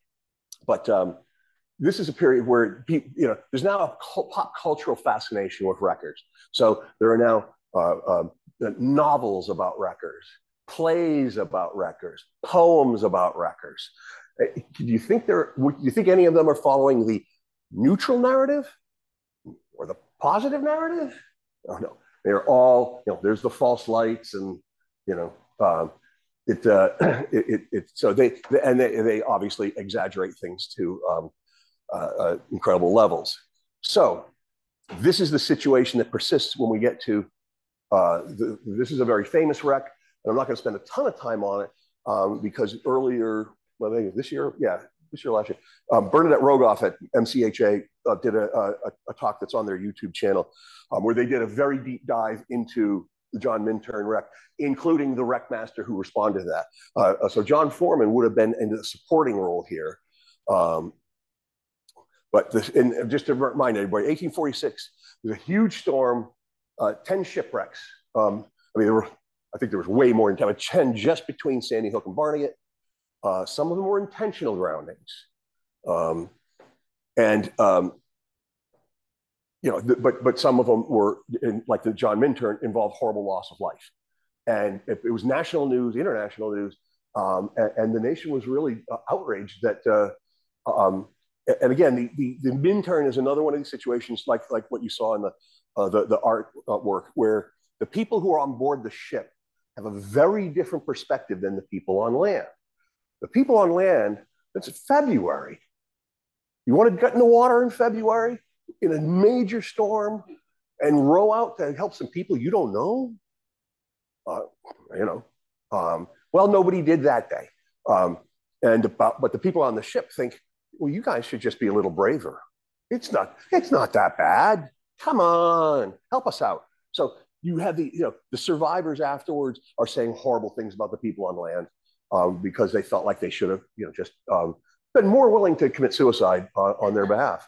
but um, this is a period where you know there's now a pop cultural fascination with wreckers. So there are now uh, uh, novels about wreckers plays about wreckers, poems about wreckers. Uh, do you think there? Do you think any of them are following the neutral narrative or the positive narrative? Oh no, they're all. You know, there's the false lights, and you know, um, it, uh, it, it, it, So they and they, they obviously exaggerate things to um, uh, uh, incredible levels. So this is the situation that persists when we get to. Uh, the, this is a very famous wreck and I'm not going to spend a ton of time on it um, because earlier, well, think this year, yeah, this year, last year, um, Bernadette Rogoff at MCHA uh, did a, a, a, talk that's on their YouTube channel um, where they did a very deep dive into John Minturn wreck, including the wreck master who responded to that. Uh, so John Foreman would have been in the supporting role here. Um, but this, and just to remind everybody, 1846, there's a huge storm, uh, 10 shipwrecks. Um, I mean, there were, I think there was way more than 10, but 10 just between Sandy Hook and Barnegat. Uh, some of them were intentional drownings. Um, and, um, you know, but, but some of them were, in, like the John Minturn, involved horrible loss of life. And it, it was national news, international news, um, and, and, the nation was really uh, outraged that uh, um, and again, the, the, the Minturn is another one of these situations like, like what you saw in the, uh, the, the art uh, where the people who are on board the ship have a very different perspective than the people on land. The people on land, it's February. You want to get in the water in February in a major storm and row out to help some people you don't know? Uh, you know, um, well, nobody did that day. Um, and about, but the people on the ship think, well, you guys should just be a little braver. It's not, it's not that bad. Come on, help us out. So you have the, you know, the survivors afterwards are saying horrible things about the people on land um, because they felt like they should have, you know, just um, been more willing to commit suicide uh, on their behalf.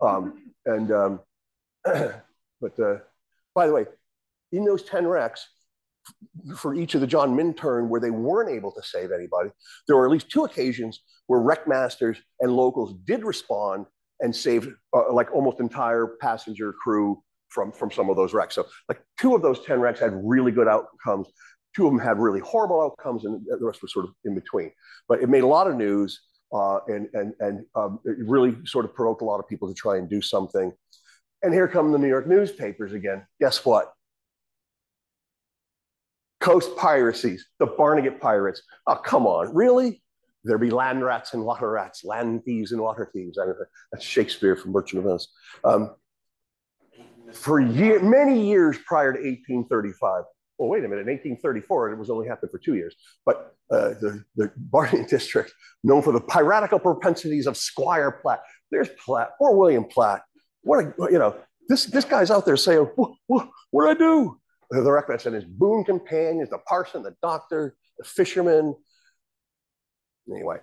Um, and, um, but uh, by the way, in those 10 wrecks, for each of the John Minturn where they weren't able to save anybody. There were at least two occasions where wreck masters and locals did respond and saved uh, like almost entire passenger crew from, from some of those wrecks. So like two of those 10 wrecks had really good outcomes. Two of them had really horrible outcomes and the rest were sort of in between. But it made a lot of news uh, and, and, and um, it really sort of provoked a lot of people to try and do something. And here come the New York newspapers again. Guess what? Coast piracies, the Barnegat pirates. Oh, come on, really? There be land rats and water rats, land thieves and water thieves. I mean, that's Shakespeare from Merchant of Venice. Um, for year, many years prior to 1835, well, wait a minute, in 1834, it was only happened for two years, but uh, the, the Barnegat district, known for the piratical propensities of Squire Platt. There's Platt, or William Platt. What a, you know, this, this guy's out there saying, what, what, did I do? the record and his boon companions, the parson, the doctor, the fisherman. Anyway,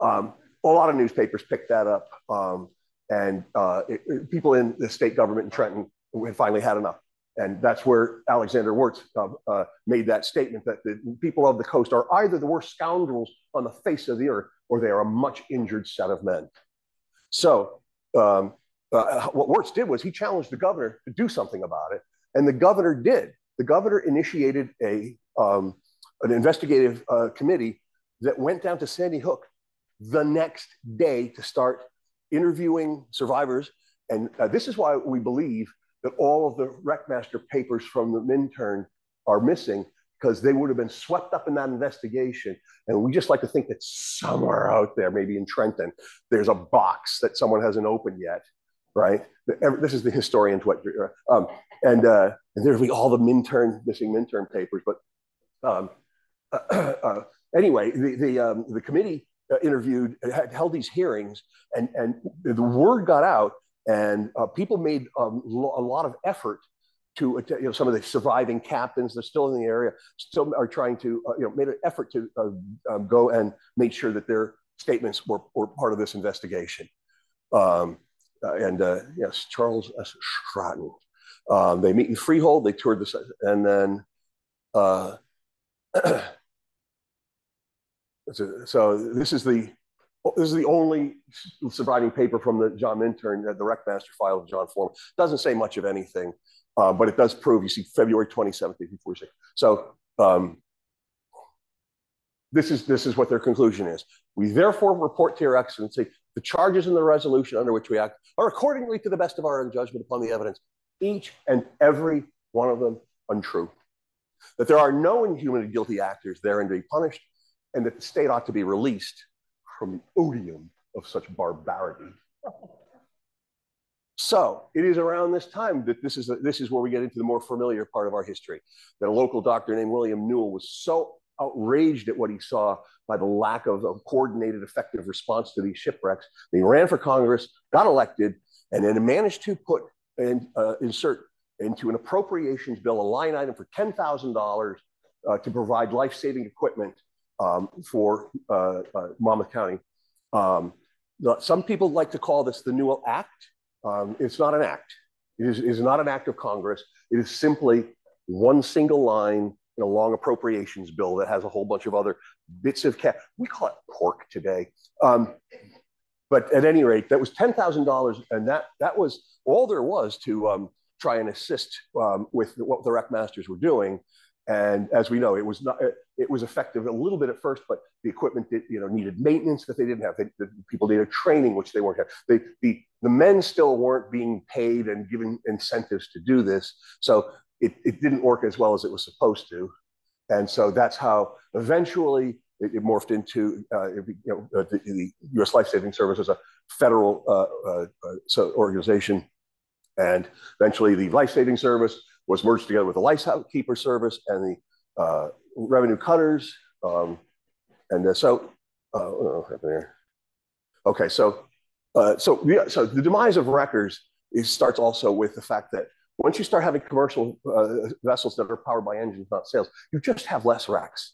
um, a lot of newspapers picked that up. Um, and uh, it, it, people in the state government in Trenton had finally had enough. And that's where Alexander Wurts uh, uh, made that statement that the people of the coast are either the worst scoundrels on the face of the earth or they are a much injured set of men. So, um, uh, what Wurts did was he challenged the governor to do something about it. And the governor did the governor initiated a, um, an investigative uh, committee that went down to Sandy Hook the next day to start interviewing survivors. And uh, this is why we believe that all of the Wreckmaster papers from the Minturn are missing because they would have been swept up in that investigation. And we just like to think that somewhere out there, maybe in Trenton, there's a box that someone hasn't opened yet, right? This is the historian's what, um, and, uh, and there'll be all the Minturn, missing Minturn papers. But um, uh, anyway, the, the, um, the committee uh, interviewed, had held these hearings, and, and the word got out, and uh, people made um, a lot of effort to, you know, some of the surviving captains, they're still in the area, still are trying to, uh, you know, made an effort to uh, um, go and make sure that their statements were, were part of this investigation. Um, uh, and uh, yes, Charles S. Stratton. Um, they meet in Freehold. They toured the site, and then uh, so this is the this is the only surviving paper from the John Minturn, the Wreckmaster file of John Foreman. Doesn't say much of anything, uh, but it does prove. You see, February twenty seventh, eighteen forty six. So um, this is this is what their conclusion is. We therefore report to your excellency the charges in the resolution under which we act are accordingly to the best of our own judgment upon the evidence, each and every one of them untrue. That there are no inhumanly guilty actors therein to be punished, and that the state ought to be released from the odium of such barbarity. So it is around this time that this is this is where we get into the more familiar part of our history. That a local doctor named William Newell was so outraged at what he saw by the lack of a coordinated, effective response to these shipwrecks. He ran for Congress, got elected, and then managed to put and uh, insert into an appropriations bill a line item for ten thousand uh, dollars to provide life-saving equipment um, for uh, uh, Monmouth County. Um, some people like to call this the Newell Act. Um, it's not an act. It is, is not an act of Congress. It is simply one single line in a long appropriations bill that has a whole bunch of other bits of cash. We call it pork today. Um, but at any rate, that was ten thousand dollars, and that that was all there was to um, try and assist um, with what the wreck masters were doing. And as we know, it was not it was effective a little bit at first, but the equipment did, you know needed maintenance that they didn't have. They, the people needed training which they weren't having. They, the the men still weren't being paid and given incentives to do this, so it, it didn't work as well as it was supposed to. And so that's how eventually it, it morphed into uh, you know uh, the, the, U.S. Life Saving Service as a federal uh, uh, so organization, and eventually the Life Saving Service was merged together with the Lifekeeper Service and the uh, Revenue Cutters. Um, and so, uh, oh, there. Okay, so uh, so yeah, so the demise of wreckers is, starts also with the fact that once you start having commercial uh, vessels that are powered by engines, not sails, you just have less wrecks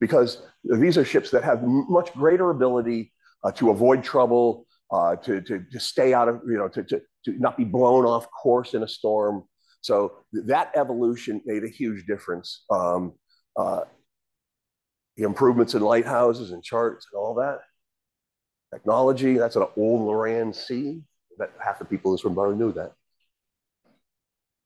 because these are ships that have much greater ability uh, to avoid trouble, uh, to, to, to stay out of, you know, to, to, to not be blown off course in a storm, so that evolution made a huge difference. Um, uh, the improvements in lighthouses and charts and all that. Technology, that's an old Loran C. That half the people in this room probably knew that.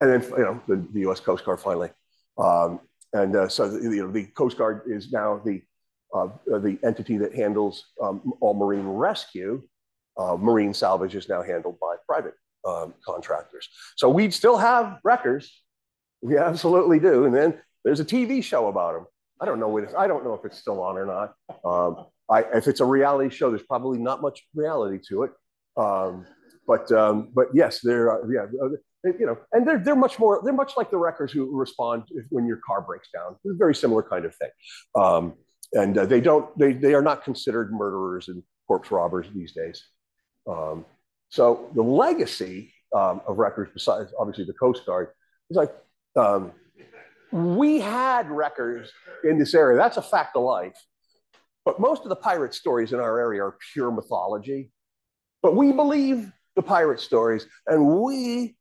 And then, you know, the, the US Coast Guard finally. Um, and uh, so, the, you know, the Coast Guard is now the, uh, the entity that handles um, all marine rescue. Uh, marine salvage is now handled by private um, contractors. So we still have wreckers. We absolutely do. And then there's a TV show about them. I don't know what I don't know if it's still on or not. Um, I, if it's a reality show, there's probably not much reality to it. Um, but um, but yes, there are. yeah, uh, you know, and they're they're much more they're much like the wreckers who respond when your car breaks down. It's a very similar kind of thing. Um, and uh, they don't they they are not considered murderers and corpse robbers these days. Um, so the legacy um, of wreckers, besides obviously the Coast Guard, is like um, we had wreckers in this area. That's a fact of life. But most of the pirate stories in our area are pure mythology. But we believe the pirate stories, and we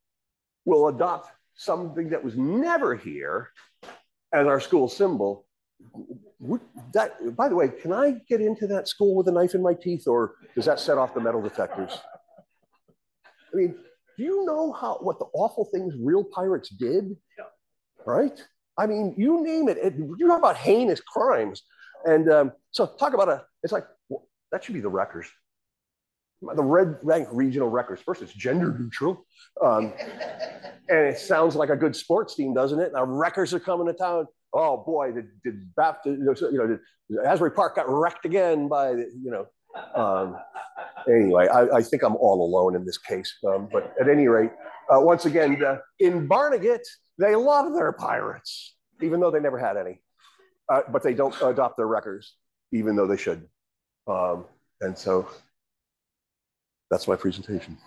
will adopt something that was never here as our school symbol. That, by the way, can I get into that school with a knife in my teeth, or does that set off the metal detectors? I mean, do you know how what the awful things real pirates did? Yeah. Right? I mean, you name it. it you talk about heinous crimes. And um, so talk about a, it's like, well, that should be the wreckers. The Red Bank regional wreckers. First, it's gender neutral. Um, and it sounds like a good sports team, doesn't it? Now, wreckers are coming to town. Oh boy, did, did Baptist, you know, did Asbury Park got wrecked again by, the, you know, um, anyway, I, I, think I'm all alone in this case. Um, but at any rate, uh, once again, uh, in Barnegat, they love their pirates, even though they never had any. Uh, but they don't adopt their wreckers, even though they should. Um, and so that's my presentation.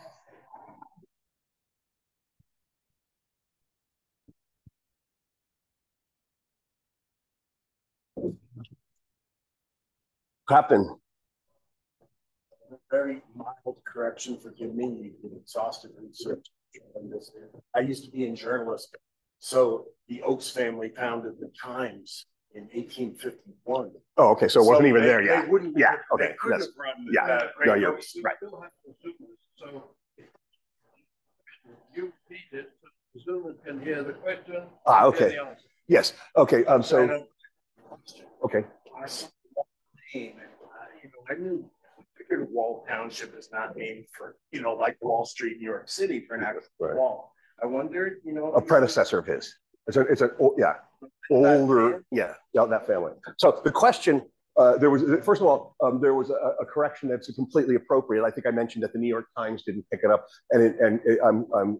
Captain, very mild correction, forgive me, you did exhaustive research on this. I used to be in journalism. So the Oakes family founded the Times in 1851. Oh, okay. So it wasn't so even they, there yet. They wouldn't. Yeah. Okay. They couldn't have run. Yeah. Uh, no, you're right. So you need it so Zoomers can hear the question. Ah, okay. Yes. Okay. Um. So. Okay. I saw the name. You know, I knew figured Wall Township is not named for, you know, like Wall Street, New York City for an actual right. wall. I wondered, you know, a predecessor of his. It's a, it's a, oh, yeah, older, yeah, yeah, that family. So the question Uh, there was, first of all, um, there was a, a, correction that's completely appropriate. I think I mentioned that the New York Times didn't pick it up, and it, and it, I'm, I'm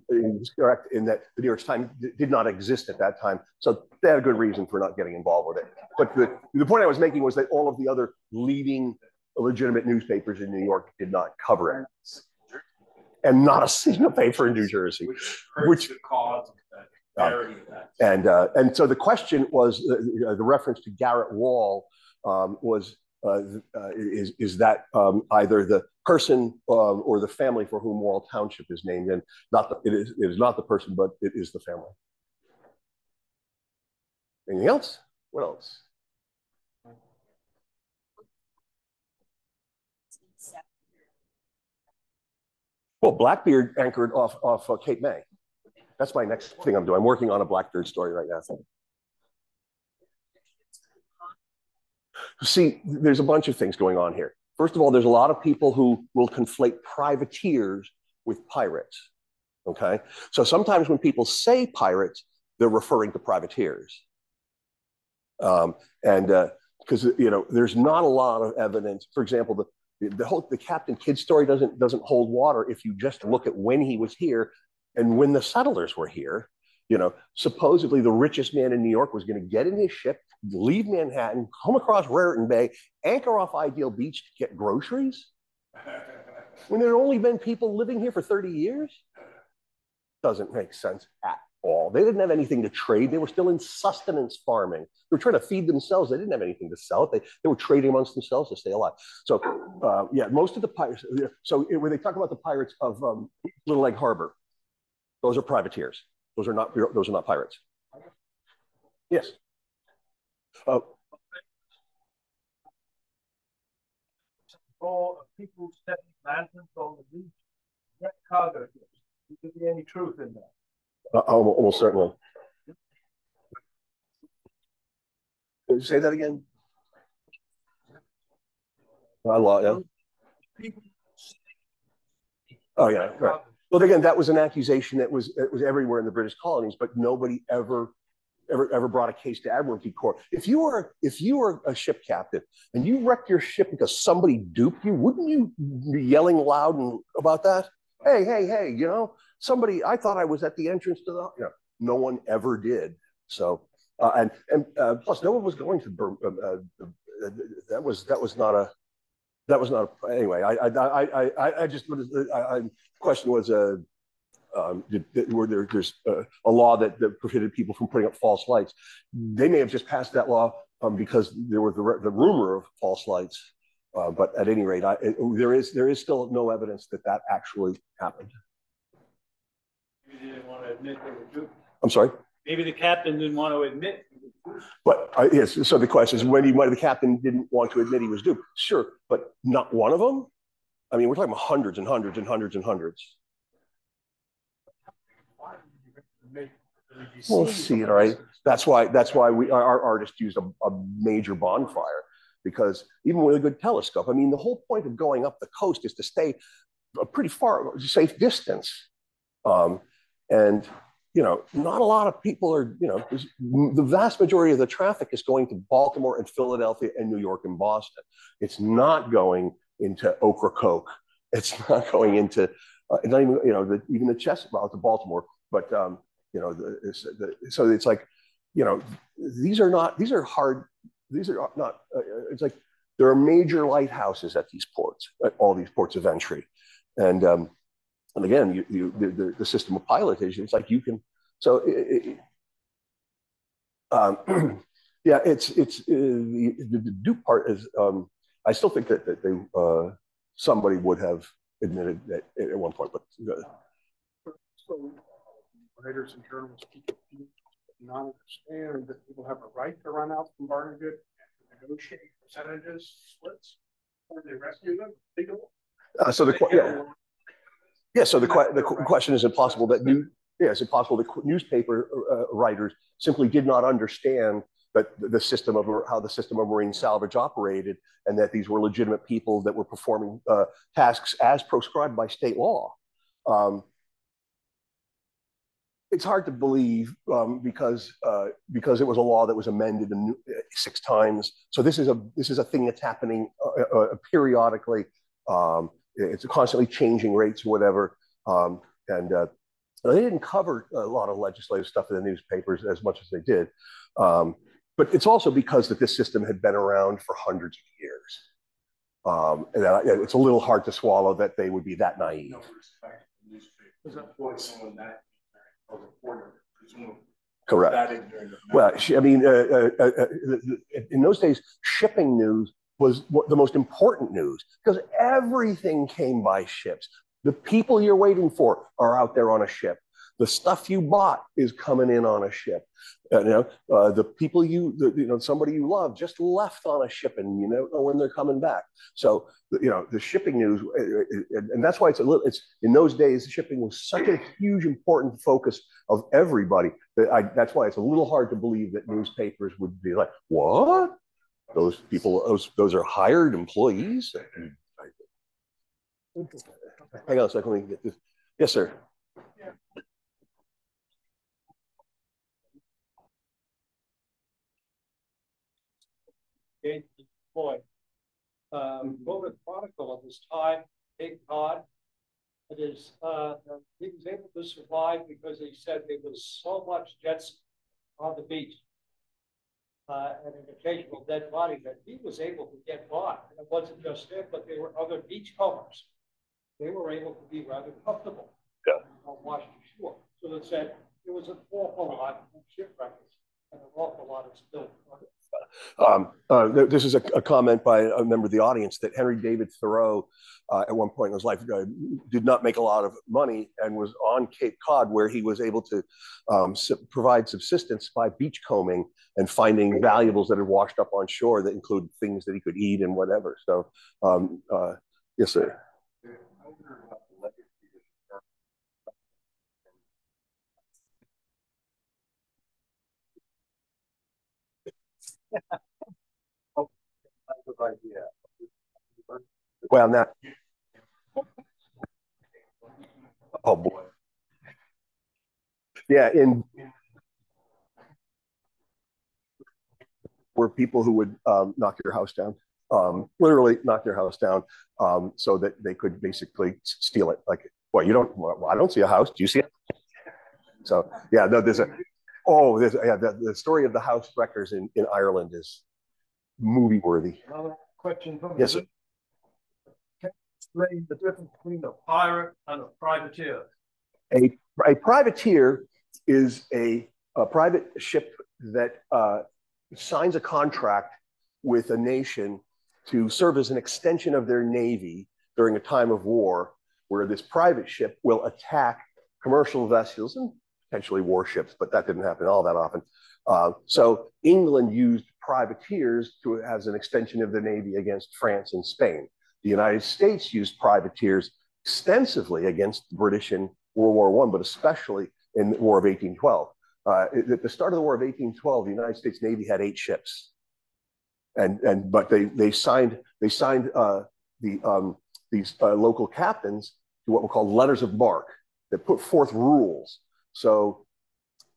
correct in that the New York Times did not exist at that time, so they had a good reason for not getting involved with it. But the, the point I was making was that all of the other leading legitimate newspapers in New York did not cover it, and not a single paper in New Jersey, which, which the that. And uh, and so the question was uh, the reference to Garrett Wall um, was uh, uh, is is that um, either the person um, or the family for whom Wall Township is named, and not the, it is it is not the person, but it is the family. Anything else? What else? Well, Blackbeard anchored off off uh, Cape May. That's my next thing I'm doing. I'm working on a Blackbeard story right now. See, there's a bunch of things going on here. First of all, there's a lot of people who will conflate privateers with pirates. Okay. So sometimes when people say pirates, they're referring to privateers. Um, and because, uh, you know, there's not a lot of evidence. For example, the, the whole the Captain Kidd story doesn't doesn't hold water if you just look at when he was here and when the settlers were here. You know, supposedly the richest man in New York was going to get in his ship, leave Manhattan, come across Raritan Bay, anchor off Ideal Beach to get groceries? when there had only been people living here for 30 years? Doesn't make sense at all. They didn't have anything to trade. They were still in sustenance farming. They were trying to feed themselves. They didn't have anything to sell. They, they were trading amongst themselves to stay alive. So, uh, yeah, most of the pirates. So, when they talk about the pirates of um, Little Egg Harbor, those are privateers. Those are not. Those are not pirates. Yes. Uh, people setting lanterns on the beach, that cargo. ships. Is there any truth in that? Uh, almost certainly. Say that again. I love yeah. Oh yeah, right. Well, again, that was an accusation that was it was everywhere in the British colonies, but nobody ever ever ever brought a case to Admiralty Court. If you were if you were a ship captain and you wrecked your ship because somebody duped you, wouldn't you be yelling loud and about that? Hey, hey, hey! You know, somebody. I thought I was at the entrance to the. You know, no one ever did. So, uh, and and uh, plus, no one was going to. Uh, uh, that was that was not a. That was not a, anyway. I I I I, I just I, I question was uh, um, where there, there's a, a law that, that, prohibited people from putting up false lights. They may have just passed that law um, because there was the, the rumor of false lights. Uh, but at any rate, I, it, there is there is still no evidence that that actually happened. You didn't want to admit they were duped. I'm sorry. Maybe the captain didn't want to admit. But uh, yes, so the question is when he, when the captain didn't want to admit he was duped. Sure, but not one of them. I mean, we're talking about hundreds and hundreds and hundreds and hundreds. We'll see it, right? That's why that's why we our, our artist used a, a, major bonfire because even with a good telescope, I mean, the whole point of going up the coast is to stay a pretty far safe distance, um, and you know, not a lot of people are you know the vast majority of the traffic is going to Baltimore and Philadelphia and New York and Boston. It's not going into Ocracoke. It's not going into uh, not even you know the, even the chest well to Baltimore, but um, you know, the, the, so it's like, you know, these are not, these are hard, these are not, uh, it's like there are major lighthouses at these ports, at all these ports of entry. And, um, and again, you, you, the, the system of pilotage, it's like you can, so it, it, um, yeah, it's, it's, uh, the, the, the Duke part is, um, I still think that, that they, uh, somebody would have admitted that at one point, but. Uh, so writers and journalists people not understand that people have a right to run out from Barnegat and negotiate percentages, splits, or they rescue them legally? Uh, so the yeah. Yeah, so the the question is impossible that new yeah, is it possible that newspaper uh, writers simply did not understand that the system of how the system of marine salvage operated, and that these were legitimate people that were performing uh, tasks as prescribed by state law. Um, it's hard to believe um, because uh, because it was a law that was amended six times. So this is a this is a thing that's happening uh, uh, periodically. Um, it's constantly changing rates or whatever. Um, and uh, they didn't cover a lot of legislative stuff in the newspapers as much as they did. Um, but it's also because that this system had been around for hundreds of years. Um, and it's a little hard to swallow that they would be that naive. Correct. Well, I mean, uh, uh, uh, uh in those days, shipping news was the most important news because everything came by ships. The people you're waiting for are out there on a ship. The stuff you bought is coming in on a ship. Uh, you know, uh, the people you, the, you know, somebody you love just left on a ship, and you don't know when they're coming back. So, you know, the shipping news, uh, uh, and that's why it's a little. It's in those days, shipping was such a huge, important focus of everybody. That I, that's why it's a little hard to believe that newspapers would be like, "What? Those people, those those are hired employees." Hang on a second. Let me get this. Yes, sir. James Floyd. Um, Roman Chronicle of his time, Cape Cod. It is, uh, he was able to survive because he said there was so much jets on the beach uh, and an occasional dead body that he was able to get by. And it wasn't just him, but there were other beachcombers. They were able to be rather comfortable yeah. on Washington Shore. So it said there was an awful lot of shipwrecks and an awful lot of spilled um, uh, this is a, a, comment by a member of the audience that Henry David Thoreau, uh, at one point in his life, uh, did not make a lot of money and was on Cape Cod, where he was able to um, su provide subsistence by beachcombing and finding valuables that had washed up on shore that include things that he could eat and whatever. So, um, uh, yes, sir. Well, now, oh boy. Yeah, in were people who would um, knock your house down, um, literally knock your house down, um, so that they could basically steal it. Like, well, you don't. Well, I don't see a house. Do you see it? So yeah, no, there's a Oh, there's, yeah, the, the story of the house wreckers in, in Ireland is movie worthy. Another question from yes, sir. Can you explain the difference between a pirate and a privateer? A, a privateer is a, a private ship that uh, signs a contract with a nation to serve as an extension of their navy during a time of war, where this private ship will attack commercial vessels and potentially warships, but that didn't happen all that often. Uh, so England used privateers to, as an extension of the Navy against France and Spain. The United States used privateers extensively against the British in World War I, but especially in the War of 1812. Uh, at the start of the War of 1812, the United States Navy had eight ships, and and but they they signed they signed uh, the um, these uh, local captains to what were called letters of marque that put forth rules so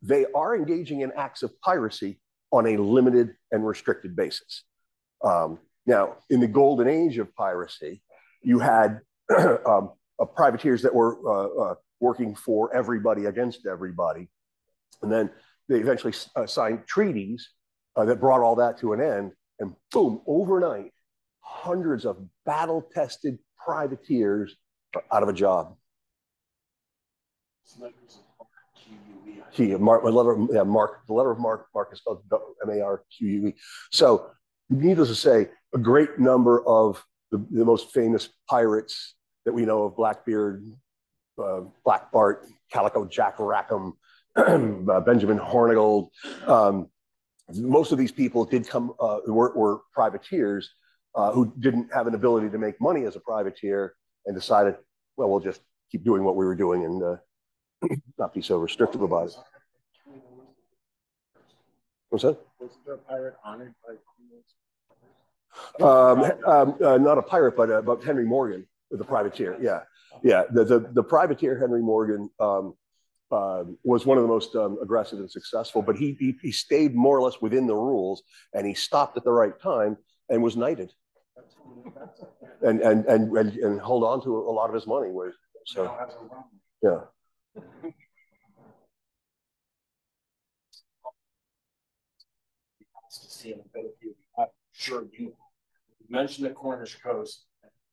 they are engaging in acts of piracy on a limited and restricted basis. Um, now, in the golden age of piracy, you had um, uh, privateers that were uh, uh, working for everybody against everybody. And then they eventually uh, signed treaties uh, that brought all that to an end. And boom, overnight, hundreds of battle tested privateers are out of a job. He, Mark, my letter, yeah, Mark, the letter of Mark, Mark is spelled M-A-R-Q-U-E. So needless to say, a great number of the, the most famous pirates that we know of, Blackbeard, uh, Black Bart, Calico Jack Rackham, uh, Benjamin Hornigold, um, most of these people did come, uh, were, were privateers uh, who didn't have an ability to make money as a privateer and decided, well, we'll just keep doing what we were doing and uh, not be so restrictive about it. What's that? Was the pirate honored by um, um, uh, not a pirate, but uh, but Henry Morgan, the privateer. Yeah, yeah. The the, the privateer Henry Morgan um, uh, was one of the most um, aggressive and successful, but he, he he stayed more or less within the rules, and he stopped at the right time and was knighted, and and and and, and hold on to a lot of his money. So yeah. To see if you, I'm sure you mentioned the Cornish coast.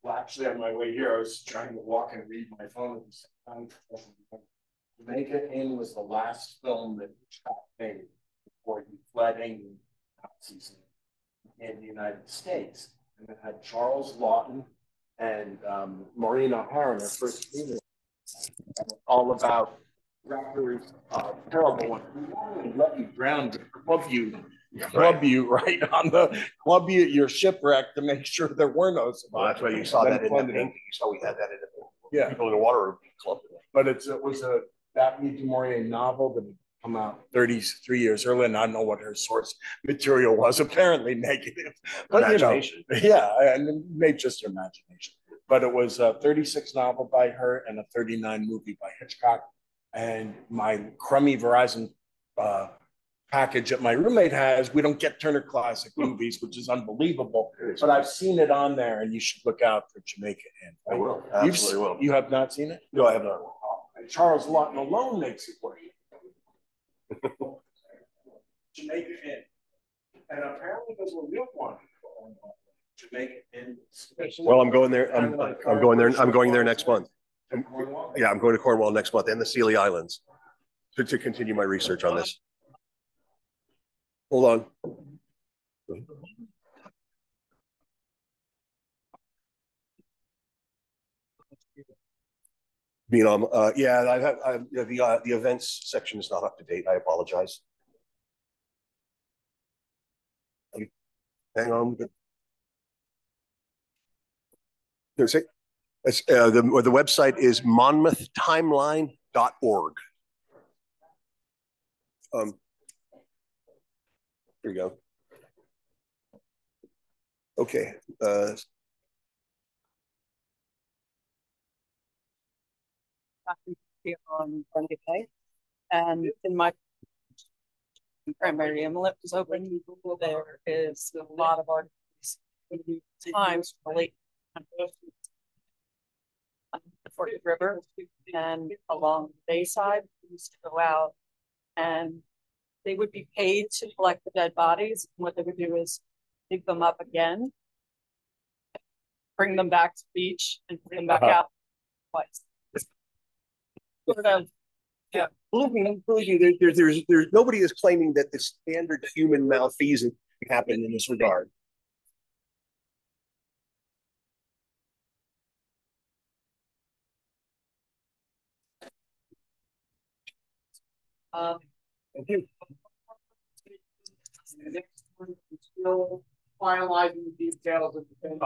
Well, actually, on my way here, I was trying to walk and read my phone at the same time. Jamaica Inn was the last film that Hitchcock made before he fled England in the United States. And it had Charles Laughton and um, Maureen O'Hara in their first scene. All about rappers, uh, terrible one. Let you drown, club you club you right on the club you your shipwreck to make sure there were no survivors. Well, that's why you saw that in the painting. You saw we had that in the Yeah. people in the water club. But it's, it was a Daphne du Maurier novel that had come out thirty-three years earlier, and I don't know what her source material was, apparently negative. But you know, Imagination. yeah, and maybe just her imagination. But it was a thirty-six novel by her and a thirty-nine movie by Hitchcock. And my crummy Verizon uh, package that my roommate has, we don't get Turner Classic Movies, which is unbelievable. But I've seen it on there, and you should look out for Jamaica Inn. I will. Absolutely will. You have not seen it? No, I have not. And Charles Laughton alone makes it work. Jamaica Inn. And apparently there's a real one. Jamaica Inn. Well, I'm going there. I'm, I'm going there. I'm going there next month. Yeah, I'm going to Cornwall next month and the Scilly Islands to, to continue my research on this. Hold on. You know, uh, yeah, I have, I, yeah, the, uh, the events section is not up to date. I apologize. Hang on. There's it. It's, uh, the, the website is monmouthtimeline.org. Um, here we go. Okay, uh, on Day. And in my primary inlet was open, there is a lot of articles. Times from the on the Forked River and along the bayside, we used to go out. And they would be paid to collect the dead bodies. And what they would do is dig them up again. Bring them back to the beach and bring them back Uh-huh. out twice. Sort of believe me, believe me, there, there, there's, there's, nobody is claiming that the standard human malfeasance happened in this regard. Um, Thank you. Still finalizing the details of the thing.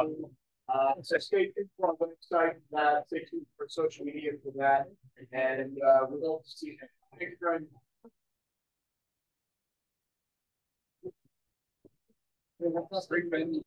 Uh, so stay tuned for our website, uh, stay tuned for social media for that, and, uh, we'll hope to see you. Thank you very much.